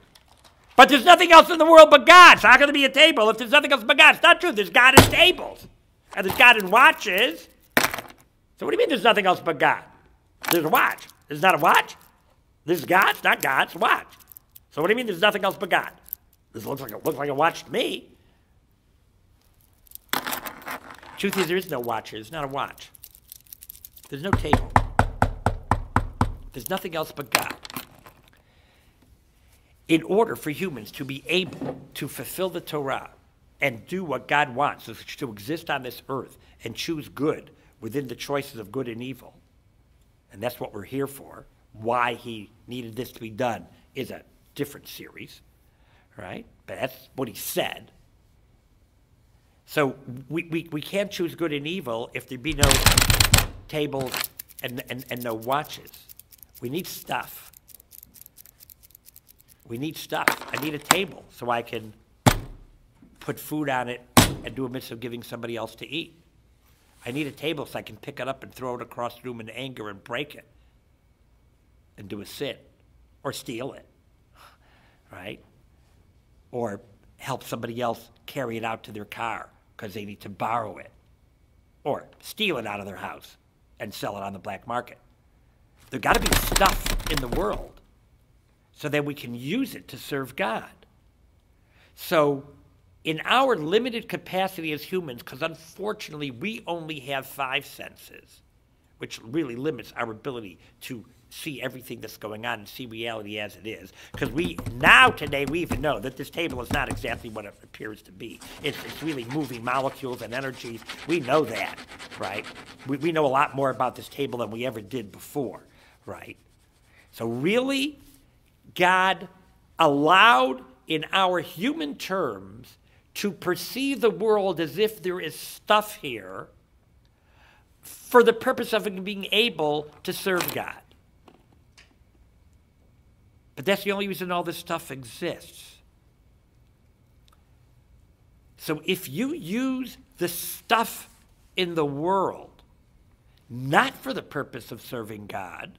But there's nothing else in the world but God. So how can there be a table if there's nothing else but God? It's not true. There's God in tables. And there's God in watches. So what do you mean there's nothing else but God? There's a watch. There's not a watch? There's God. It's not God. It's a watch. So what do you mean there's nothing else but God? This looks like a, looks like a watch to me. Truth is, there is no watch. It's not a watch. There's no table. There's nothing else but God in order for humans to be able to fulfill the Torah and do what God wants, to exist on this earth and choose good within the choices of good and evil. And that's what we're here for. Why he needed this to be done is a different series, right? But that's what he said. So we, we, we can't choose good and evil if there be no tables and, and, and no watches. We need stuff. We need stuff. I need a table so I can put food on it and do a mitzvah of giving somebody else to eat. I need a table so I can pick it up and throw it across the room in anger and break it and do a sit or steal it, right? Or help somebody else carry it out to their car because they need to borrow it or steal it out of their house and sell it on the black market. There's got to be stuff in the world so that we can use it to serve God. So, in our limited capacity as humans, because unfortunately we only have five senses, which really limits our ability to see everything that's going on and see reality as it is. Because we now today we even know that this table is not exactly what it appears to be. It's, it's really moving molecules and energies. We know that, right? We, we know a lot more about this table than we ever did before, right? So really, God allowed in our human terms to perceive the world as if there is stuff here for the purpose of being able to serve God. But that's the only reason all this stuff exists. So if you use the stuff in the world not for the purpose of serving God,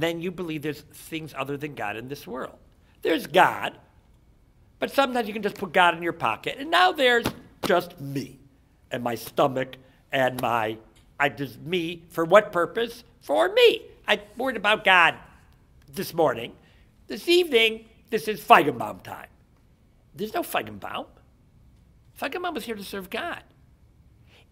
then then you believe there's things other than God in this world. There's God, but sometimes you can just put God in your pocket, and now there's just me and my stomach and my I just me for what purpose? For me. I worried about God this morning. This evening, this is Feigenbaum time. There's no Feigenbaum. Feigenbaum is here to serve God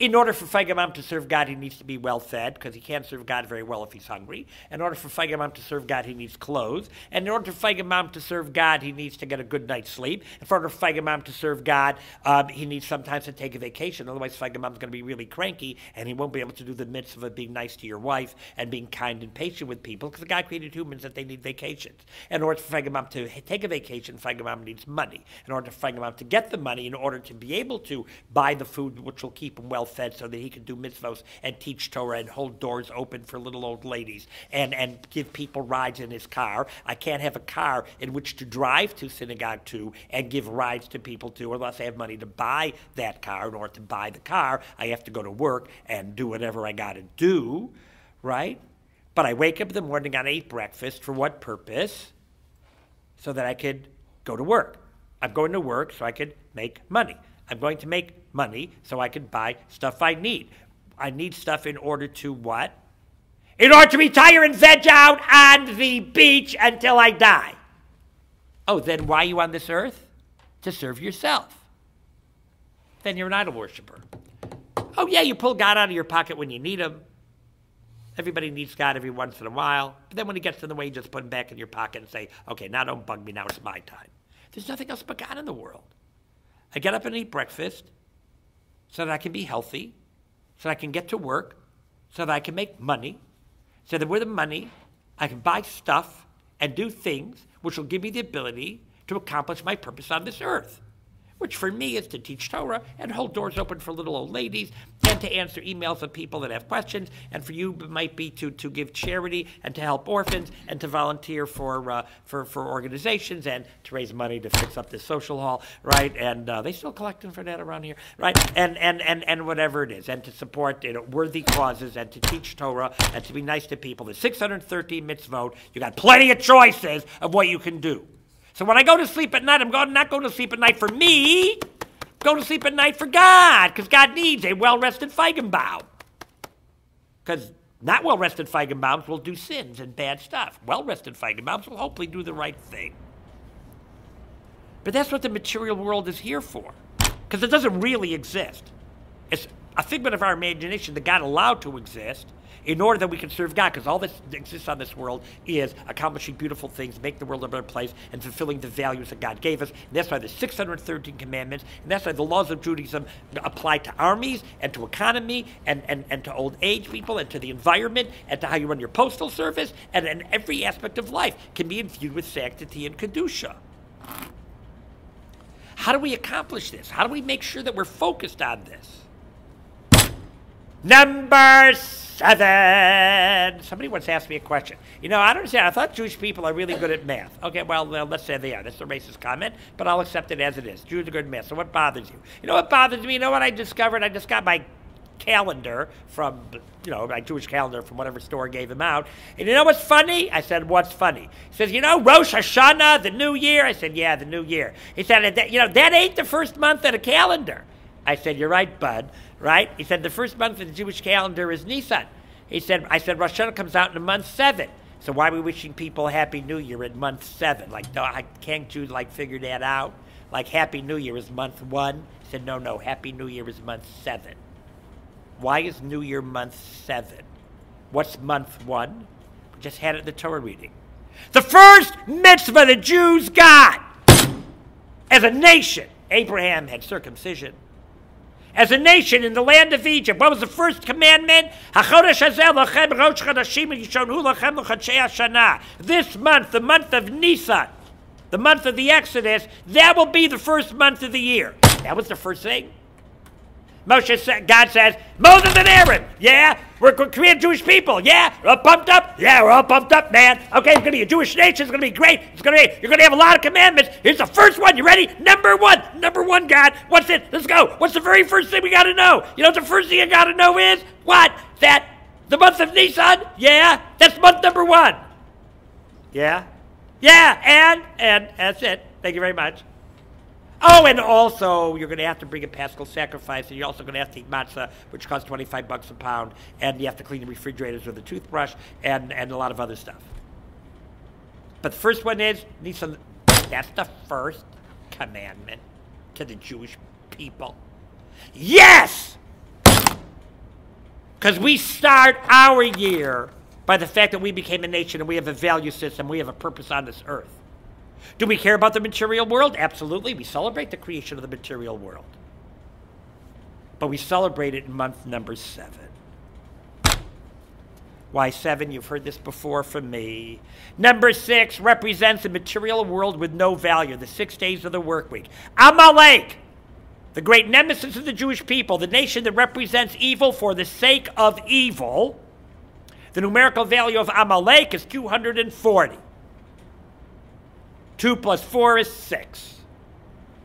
in order for Feigenbaum to serve God, he needs to be well fed because he can't serve God very well if he's hungry. In order for Feigenbaum to serve God, he needs clothes. And in order for Feigenbaum to serve God, he needs to get a good night's sleep. In order for Feigenbaum to serve God, um, he needs sometimes to take a vacation. Otherwise, Feigenbaum's going to be really cranky and he won't be able to do the mitzvah of being nice to your wife and being kind and patient with people because God created humans that they need vacations. In order for Feigenbaum to take a vacation, Feigenbaum needs money. In order for Feigenbaum to get the money, in order to be able to buy the food which will keep him well fed so that he could do mitzvos and teach Torah and hold doors open for little old ladies and, and give people rides in his car. I can't have a car in which to drive to synagogue to and give rides to people to unless I have money to buy that car. In order to buy the car, I have to go to work and do whatever I got to do, right? But I wake up in the morning and I eat breakfast for what purpose? So that I could go to work. I'm going to work so I could make money. I'm going to make money so I can buy stuff I need. I need stuff in order to what? In order to retire and veg out on the beach until I die. Oh, then why are you on this earth? To serve yourself. Then you're an idol worshiper. Oh, yeah, you pull God out of your pocket when you need him. Everybody needs God every once in a while. But then when he gets in the way, you just put him back in your pocket and say, okay, now don't bug me. Now it's my time. There's nothing else but God in the world. I get up and eat breakfast so that I can be healthy, so that I can get to work, so that I can make money, so that with the money, I can buy stuff and do things which will give me the ability to accomplish my purpose on this earth which for me is to teach Torah and hold doors open for little old ladies and to answer emails of people that have questions. And for you, it might be to, to give charity and to help orphans and to volunteer for, uh, for, for organizations and to raise money to fix up this social hall, right? And uh, they still collecting for that around here, right? And, and, and, and whatever it is, and to support you know, worthy causes and to teach Torah and to be nice to people. The 613 mitzvot, you got plenty of choices of what you can do. So when I go to sleep at night, I'm not going to sleep at night for me. Go to sleep at night for God, because God needs a well rested Feigenbaum. Because not well rested Feigenbaums will do sins and bad stuff. Well rested Feigenbaums will hopefully do the right thing. But that's what the material world is here for, because it doesn't really exist. It's a figment of our imagination that God allowed to exist in order that we can serve God, because all that exists on this world is accomplishing beautiful things, making the world a better place, and fulfilling the values that God gave us. And that's why the 613 commandments, and that's why the laws of Judaism apply to armies and to economy and, and, and to old age people and to the environment and to how you run your postal service, and, and every aspect of life can be infused with sanctity and Kedusha. How do we accomplish this? How do we make sure that we're focused on this? Number seven. Somebody once asked me a question. You know, I don't understand. I thought Jewish people are really good at math. Okay, well, let's say they are. That's a racist comment, but I'll accept it as it is. Jews are good at math. So what bothers you? You know what bothers me? You know what I discovered? I just got my calendar from, you know, my Jewish calendar from whatever store gave him out. And you know what's funny? I said, what's funny? He says, you know, Rosh Hashanah, the new year? I said, yeah, the new year. He said, you know, that ain't the first month of the calendar. I said, you're right, bud right? He said the first month of the Jewish calendar is Nisan. He said, I said Rosh Hashanah comes out in month seven. So why are we wishing people Happy New Year in month seven? Like, no, I can't you like figure that out? Like Happy New Year is month one. He said, no, no, Happy New Year is month seven. Why is New Year month seven? What's month one? We just had it in the Torah reading. The first mitzvah the Jews got as a nation. Abraham had circumcision as a nation in the land of Egypt. What was the first commandment? This month, the month of Nisan, the month of the Exodus, that will be the first month of the year. That was the first thing. Moshe God says, Moses and Aaron, yeah, we're Korean Jewish people, yeah, we're all pumped up, yeah, we're all pumped up, man. Okay, it's gonna be a Jewish nation, it's gonna be great, it's gonna be, you're gonna have a lot of commandments. Here's the first one, you ready? Number one, number one, God, what's it? Let's go. What's the very first thing we gotta know? You know the first thing you gotta know is? What? That the month of Nisan, yeah, that's month number one. Yeah, yeah, and, and, that's it. Thank you very much. Oh, and also you're going to have to bring a paschal sacrifice, and you're also going to have to eat matzah, which costs 25 bucks a pound, and you have to clean the refrigerators with a toothbrush, and, and a lot of other stuff. But the first one is, Nisan, that's the first commandment to the Jewish people. Yes! Because we start our year by the fact that we became a nation and we have a value system, we have a purpose on this earth. Do we care about the material world? Absolutely. We celebrate the creation of the material world. But we celebrate it in month number seven. Why seven? You've heard this before from me. Number six represents a material world with no value, the six days of the work week. Amalek, the great nemesis of the Jewish people, the nation that represents evil for the sake of evil. The numerical value of Amalek is 240. 2 plus 4 is 6.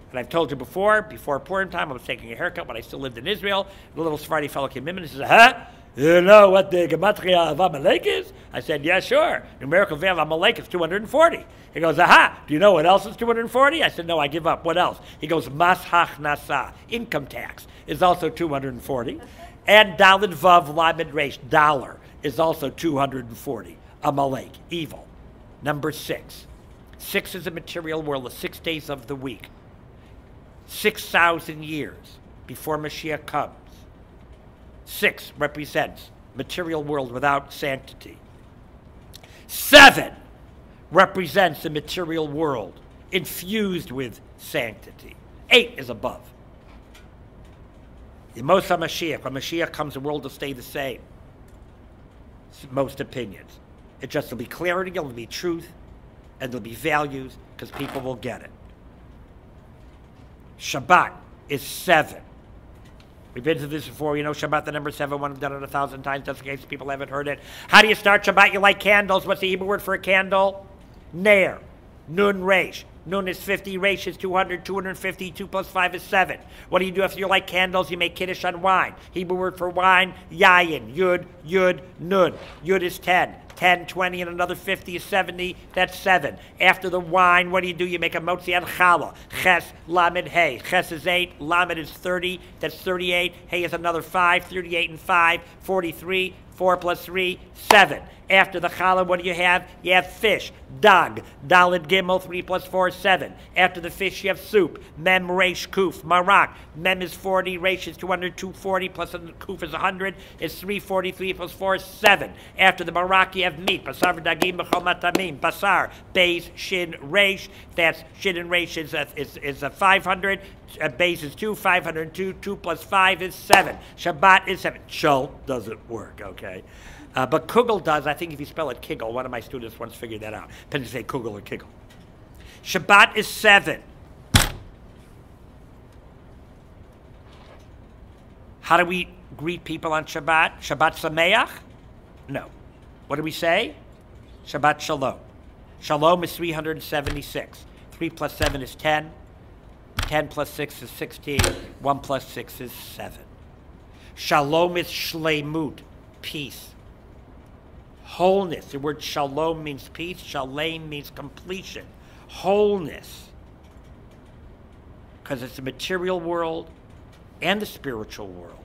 And I've told you before, before Purim time, I was taking a haircut when I still lived in Israel. The little Sephardi fellow came in and says, huh? You know what the gematria of Amalek is? I said, yeah, sure. Numerical value of Amalek is 240. He goes, aha, do you know what else is 240? I said, no, I give up. What else? He goes, mas nasa, income tax, is also 240. And dalid vav lamed resh, dollar, is also 240. Amalek, evil. Number six. Six is a material world, the six days of the week. 6,000 years before Mashiach comes. Six represents material world without sanctity. Seven represents the material world infused with sanctity. Eight is above. The Mosa Mashiach, when Mashiach comes, the world will stay the same. most opinions. It just will be clarity, it'll be truth, and there'll be values because people will get it. Shabbat is seven. We've been to this before. You know Shabbat, the number seven, one. I've done it a thousand times just in case people haven't heard it. How do you start Shabbat? You light candles. What's the Hebrew word for a candle? Nair. Nun Resh. Nun is 50, Resh is 200, 250, 2 plus 5 is 7. What do you do after you like candles? You make Kiddush on wine. Hebrew word for wine, Yayin. Yud, Yud, Nun. Yud is 10. 10, 20, and another 50 is 70. That's 7. After the wine, what do you do? You make a motzi and challah. Ches, lamed, hey. Ches is 8. Lamed is 30. That's 38. Hey is another 5. 38 and 5. 43. 4 plus 3, 7. After the challah, what do you have? You have fish, dag, dalid gimel, 3 plus 4, is 7. After the fish, you have soup, mem, resh, kuf, marak. Mem is 40, resh is 200, 240, plus kuf is 100, is 343 plus 4 is 7. After the marak, you have meat, basar, dagim, b'chol basar, beis, shin, resh. That's shin and resh is a, is, is a 500, a uh, base is 2, 502, 2 plus 5 is 7. Shabbat is 7. Shul doesn't work, okay? Uh, but Kugel does. I think if you spell it Kigel, one of my students once figured that out. Depends if you say Kugel or Kigel. Shabbat is 7. How do we greet people on Shabbat? Shabbat Sameach? No. What do we say? Shabbat Shalom. Shalom is 376. 3 plus 7 is 10. 10 plus 6 is 16. 1 plus 6 is 7. Shalom is shlemut, peace. Wholeness. The word shalom means peace. Shalem means completion. Wholeness. Because it's the material world and the spiritual world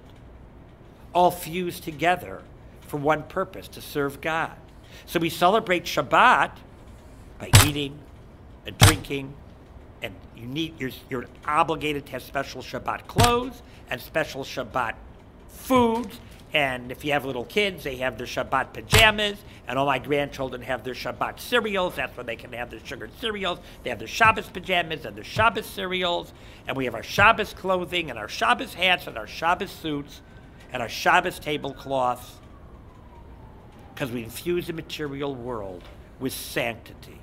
all fused together for one purpose to serve God. So we celebrate Shabbat by eating and drinking and you need you're, you're obligated to have special Shabbat clothes and special Shabbat foods. And if you have little kids, they have their Shabbat pajamas, and all my grandchildren have their Shabbat cereals. That's when they can have their sugared cereals. They have their Shabbos pajamas and their Shabbos cereals, and we have our Shabbos clothing and our Shabbos hats and our Shabbos suits and our Shabbos tablecloths, because we infuse the material world with sanctity.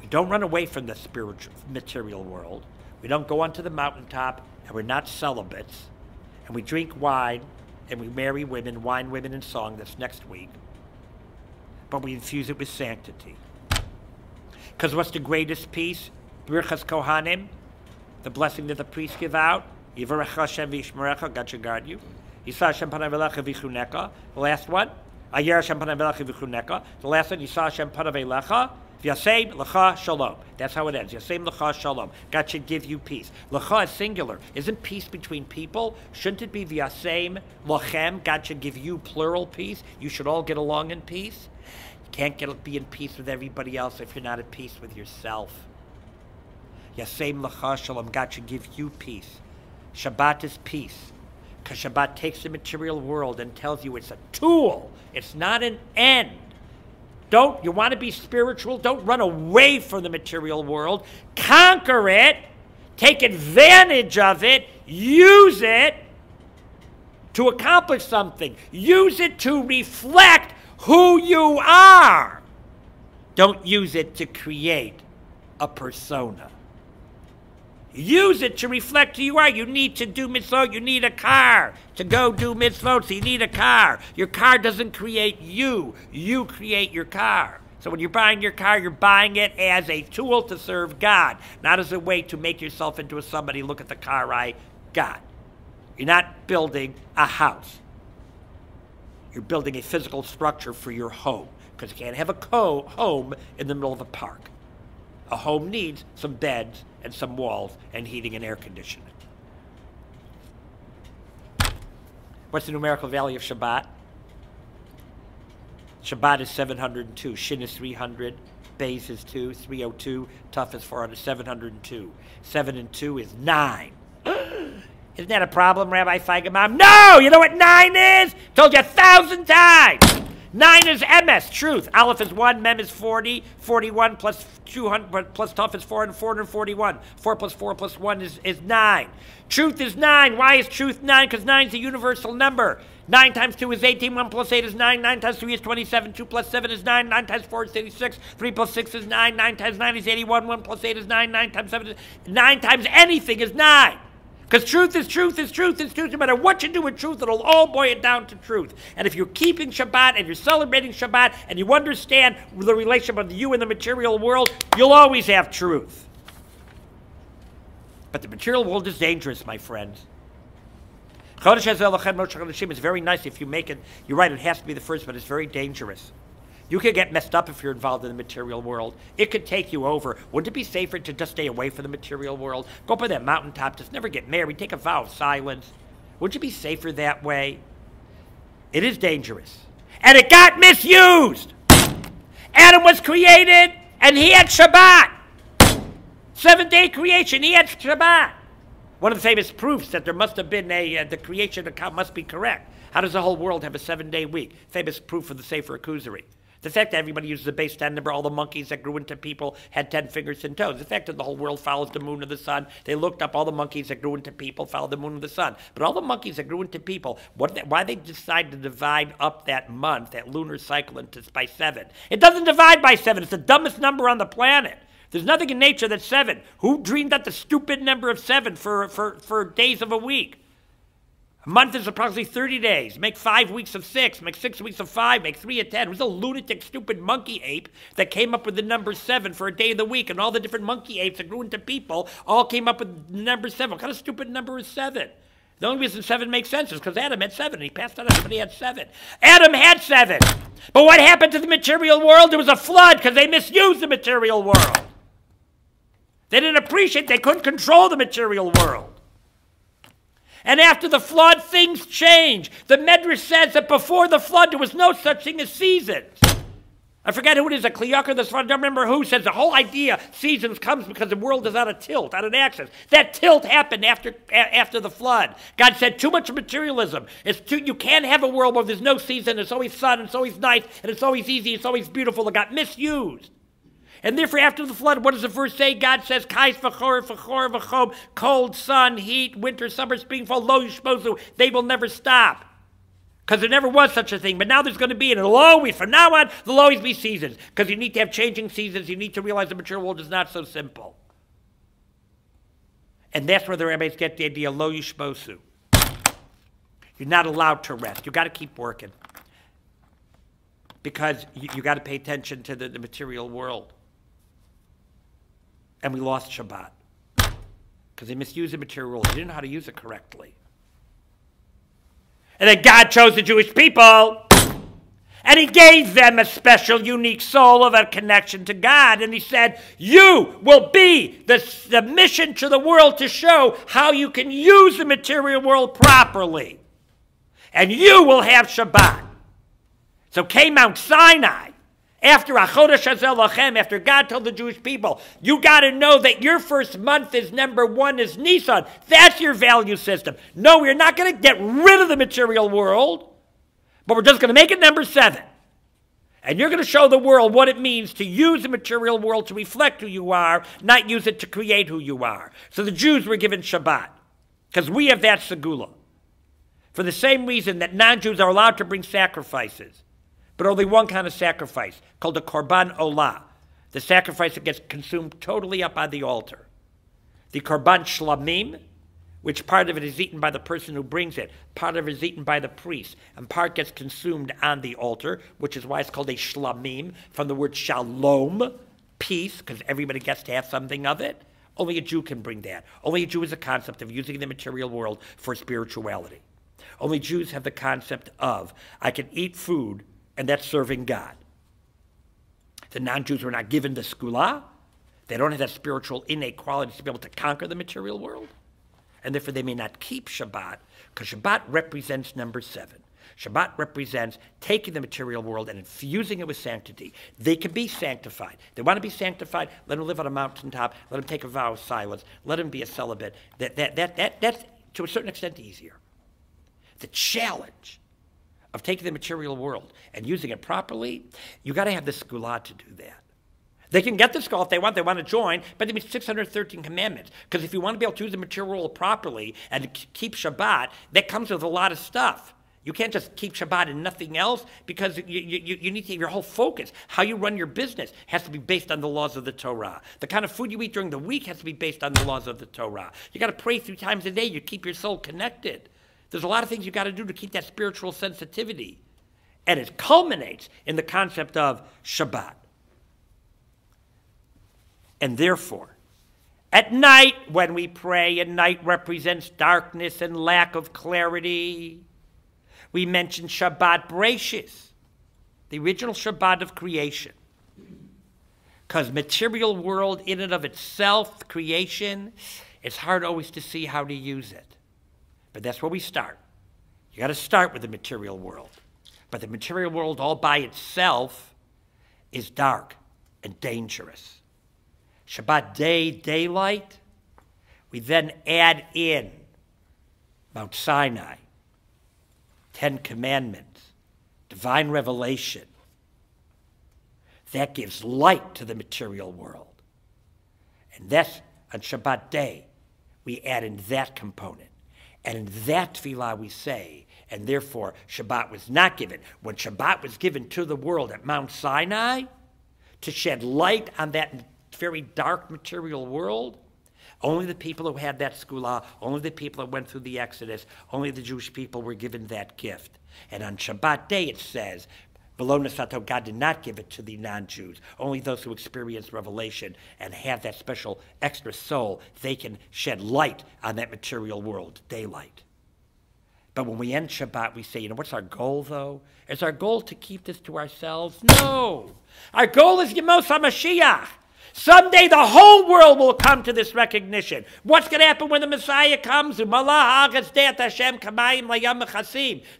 We don't run away from the spiritual material world. We don't go onto the mountaintop and we're not celibates. And we drink wine and we marry women, wine, women, and song. That's next week. But we infuse it with sanctity. Because what's the greatest peace? Birchas Kohanim, the blessing that the priests give out. Yivarech Hashem v'yishmerecha, God should guard you. Yisah Hashem panav v'chuneka. The last one. Ayer Hashem panav v'chuneka. The last one. Yisah Hashem panav v'lecha. Yasem lecha shalom. That's how it ends. Yasem lecha shalom. God should give you peace. Lecha is singular. Isn't peace between people? Shouldn't it be v'yasem lachem? God should give you plural peace. You should all get along in peace. You can't get be in peace with everybody else if you're not at peace with yourself. Yasem lecha shalom. God should give you peace. Shabbat is peace. Because Shabbat takes the material world and tells you it's a tool. It's not an end. Don't, you want to be spiritual? Don't run away from the material world. Conquer it. Take advantage of it. Use it to accomplish something. Use it to reflect who you are. Don't use it to create a persona. Use it to reflect who you are. You need to do mitzvot. You need a car to go do mitzvot. So you need a car. Your car doesn't create you. You create your car. So when you're buying your car, you're buying it as a tool to serve God, not as a way to make yourself into a somebody. Look at the car I got. You're not building a house. You're building a physical structure for your home because you can't have a home in the middle of a park. A home needs some beds and some walls and heating and air conditioning. What's the numerical value of Shabbat? Shabbat is 702. Shin is 300. Bays is 2. 302. Tough is 400. 702. 7 and 2 is 9. Isn't that a problem, Rabbi Feigenbaum? No! You know what 9 is? Told you a thousand times! Nine is Emes, truth. Aleph is 1, mem is 40. 41 plus 200 plus tough is 400, 441. 4 plus 4 plus 1 is, is 9. Truth is 9. Why is truth 9? Because 9 is a universal number. 9 times 2 is 18, 1 plus 8 is 9, 9 times 3 is 27, 2 plus 7 is 9, 9 times 4 is 86, 3 plus 6 is 9, 9 times 9 is 81, 1 plus 8 is 9, 9 times 7 is 9 times anything is 9. Because truth is truth is truth is truth. No matter what you do with truth, it'll all boil down to truth. And if you're keeping Shabbat and you're celebrating Shabbat and you understand the relationship of you and the material world, you'll always have truth. But the material world is dangerous, my friends. It's very nice if you make it. You're right, it has to be the first, but it's very dangerous. You could get messed up if you're involved in the material world. It could take you over. Wouldn't it be safer to just stay away from the material world? Go up on that mountaintop, just never get married, take a vow of silence. Wouldn't you be safer that way? It is dangerous. And it got misused. Adam was created and he had Shabbat. Seven day creation, he had Shabbat. One of the famous proofs that there must have been a, uh, the creation account must be correct. How does the whole world have a seven day week? Famous proof of the Sefer HaKuzari. The fact that everybody uses the base 10 number, all the monkeys that grew into people had 10 fingers and toes. The fact that the whole world follows the moon of the sun. They looked up all the monkeys that grew into people, followed the moon of the sun. But all the monkeys that grew into people, what, why they decided to divide up that month, that lunar cycle, into by seven? It doesn't divide by seven. It's the dumbest number on the planet. There's nothing in nature that's seven. Who dreamed up the stupid number of seven for, for, for days of a week? A month is approximately 30 days. Make five weeks of six, make six weeks of five, make three of ten. It was a lunatic, stupid monkey ape that came up with the number seven for a day of the week, and all the different monkey apes that grew into people all came up with the number seven. What kind of stupid number is seven? The only reason seven makes sense is because Adam had seven. He passed on but he had seven. Adam had seven. But what happened to the material world? There was a flood because they misused the material world. They didn't appreciate, they couldn't control the material world. And after the flood, things change. The Medrash says that before the flood, there was no such thing as seasons. I forget who it is, a Kli Yakar, this I don't remember who, says the whole idea seasons comes because the world is on a tilt, on an axis. That tilt happened after, after the flood. God said too much materialism. It's too, you can't have a world where there's no season, it's always sun, it's always nice, and it's always easy, it's always beautiful. It got misused. And therefore, after the flood, what does the verse say? God says, Kais v'chor v'chor v'chom, cold, sun, heat, winter, summer, spring, fall, lo yishmozu. They will never stop. Because there never was such a thing. But now there's going to be, and it'll always, from now on, there'll always be seasons. Because you need to have changing seasons. You need to realize the mature world is not so simple. And that's where the rabbis get the idea, lo yishmosu. You're not allowed to rest. You've got to keep working. Because you, you got to pay attention to the, the material world and we lost Shabbat because they misused the material They didn't know how to use it correctly. And then God chose the Jewish people. And he gave them a special, unique soul of a connection to God. And he said, You will be the, the mission to the world to show how you can use the material world properly. And you will have Shabbat. So came Mount Sinai after Achodesh Lachem, after God told the Jewish people, you got to know that your first month is number one is Nisan. That's your value system. No, we're not going to get rid of the material world, but we're just going to make it number seven. And you're going to show the world what it means to use the material world to reflect who you are, not use it to create who you are. So the Jews were given Shabbat, because we have that segula. For the same reason that non Jews are allowed to bring sacrifices but only one kind of sacrifice, called the Korban Olah, the sacrifice that gets consumed totally up on the altar. The Korban Shlamim, which part of it is eaten by the person who brings it, part of it is eaten by the priest, and part gets consumed on the altar, which is why it's called a Shlamim, from the word Shalom, peace, because everybody gets to have something of it. Only a Jew can bring that. Only a Jew has a concept of using the material world for spirituality. Only Jews have the concept of I can eat food and that's serving God. The non Jews were not given the segula. They don't have that spiritual innate quality to be able to conquer the material world. And therefore, they may not keep Shabbat, because Shabbat represents number seven. Shabbat represents taking the material world and infusing it with sanctity. They can be sanctified. They want to be sanctified. Let them live on a mountaintop. Let them take a vow of silence. Let them be a celibate. That, that, that, that, that's, to a certain extent, easier. The challenge of taking the material world and using it properly, you got to have the segula to do that. They can get the skull if they want. They want to join, but they need 613 commandments. Because if you want to be able to use the material world properly and keep Shabbat, that comes with a lot of stuff. You can't just keep Shabbat and nothing else because you, you, you, need to have your whole focus. How you run your business has to be based on the laws of the Torah. The kind of food you eat during the week has to be based on the laws of the Torah. You got to pray three times a day. You keep your soul connected. There's a lot of things you've got to do to keep that spiritual sensitivity. And it culminates in the concept of Shabbat. And therefore, at night when we pray, and night represents darkness and lack of clarity, we mention Shabbat Bereshis, the original Shabbat of creation. Because material world in and of itself, creation, it's hard always to see how to use it. But that's where we start. You got to start with the material world. But the material world all by itself is dark and dangerous. Shabbat day, daylight. We then add in Mount Sinai, Ten Commandments, divine revelation. That gives light to the material world. And that's on Shabbat day, we add in that component. And in that tefillah we say, and therefore Shabbat was not given. When Shabbat was given to the world at Mount Sinai to shed light on that very dark material world, only the people who had that segula, only the people that went through the Exodus, only the Jewish people were given that gift. And on Shabbat day it says, Below Sato, God did not give it to the non Jews. Only those who experience revelation and have that special extra soul, they can shed light on that material world, daylight. But when we end Shabbat, we say, you know, what's our goal though? Is our goal to keep this to ourselves? No. Our goal is Yemos HaMashiach. Someday the whole world will come to this recognition. What's going to happen when the Messiah comes? The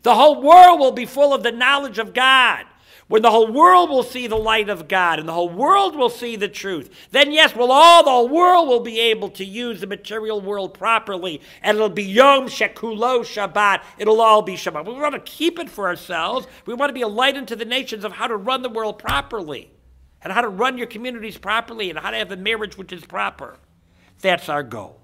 whole world will be full of the knowledge of God. When the whole world will see the light of God and the whole world will see the truth, then yes, well, all the whole world will be able to use the material world properly, and it'll be Yom Shekulo Shabbat. It'll all be Shabbat. We want to keep it for ourselves. We want to be a light unto the nations of how to run the world properly and how to run your communities properly and how to have a marriage which is proper. That's our goal.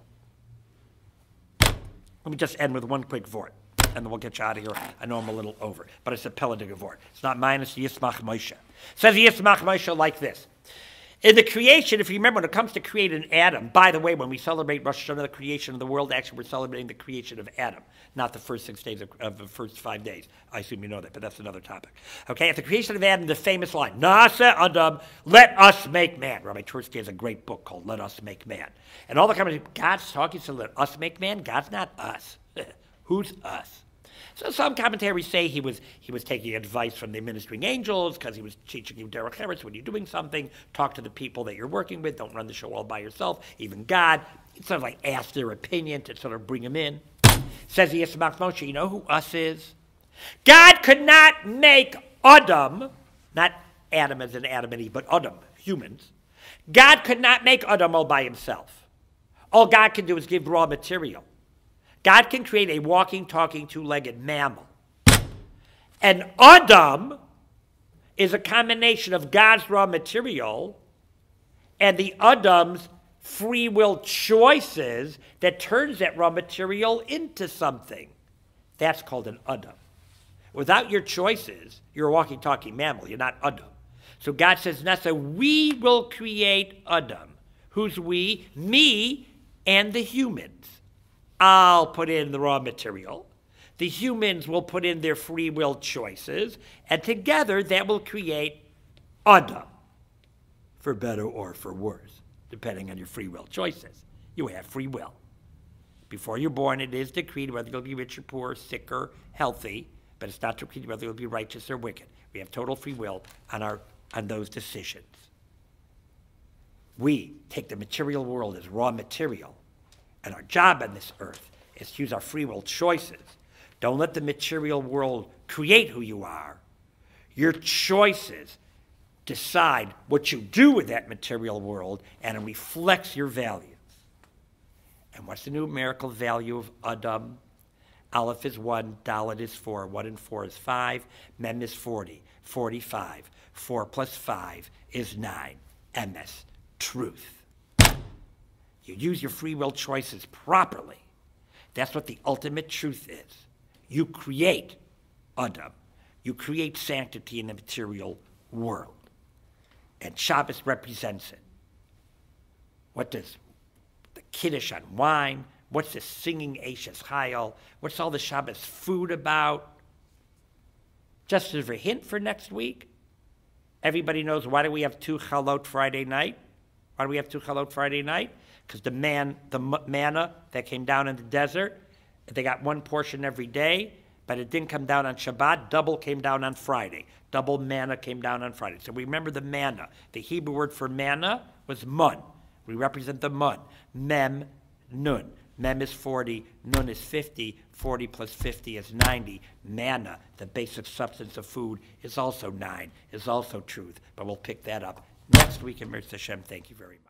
Let me just end with one quick vort, and then we'll get you out of here. I know I'm a little over, but it's a Peladiga vort. It's not mine, it's Yismach Moshe. It says Yismach Moshe like this. In the creation, if you remember, when it comes to creating Adam, by the way, when we celebrate Rosh Hashanah, the creation of the world, actually we're celebrating the creation of Adam, not the first six days of, of the first five days. I assume you know that, but that's another topic. Okay, at the creation of Adam, the famous line, Na'aseh Adam, let us make man. Rabbi Twerski has a great book called Let Us Make Man. And all the comments, God's talking, so let us make man. God's not us. Who's us? So some commentaries say he was, he was taking advice from the ministering angels because he was teaching you Derech eretz when you're doing something. Talk to the people that you're working with. Don't run the show all by yourself. Even God. He sort of like ask their opinion to sort of bring them in. Says the Yismach Moshe, you know who us is? God could not make Adam, not Adam as in Adam and Eve, but Adam, humans. God could not make Adam all by himself. All God can do is give raw material. God can create a walking, talking, two legged mammal. And Adam is a combination of God's raw material and the Adam's free will choices that turns that raw material into something. That's called an Adam. Without your choices, you're a walking, talking mammal. You're not Adam. So God says, Na'aseh, we will create Adam. Who's we? Me and the humans. I'll put in the raw material. The humans will put in their free will choices, and together that will create Adam, for better or for worse, depending on your free will choices. You have free will. Before you're born, it is decreed whether you'll be rich or poor, sick or healthy, but it's not decreed whether you'll be righteous or wicked. We have total free will on, our, on those decisions. We take the material world as raw material and our job on this earth is to use our free will choices. Don't let the material world create who you are. Your choices decide what you do with that material world, and it reflects your values. And what's the numerical value of Adam? Aleph is 1, Dalet is 4, 1 and 4 is 5, Mem is 40, 45. 4 plus 5 is 9. Emes, truth. You use your free will choices properly. That's what the ultimate truth is. You create Adam. You create sanctity in the material world. And Shabbos represents it. What does the Kiddush on wine? What's the singing Eshes Chayil? What's all the Shabbos food about? Just as a hint for next week, everybody knows why do we have two Chalot Friday night? Why do we have two Chalot Friday night? Because the man, the manna that came down in the desert, they got one portion every day, but it didn't come down on Shabbat. Double came down on Friday. Double manna came down on Friday. So we remember the manna. The Hebrew word for manna was mun. We represent the mun. Mem, nun. Mem is 40, Nun is 50, 40 plus 50 is 90. Manna, the basic substance of food, is also 9, is also truth. But we'll pick that up next week in Mirz Hashem. Thank you very much.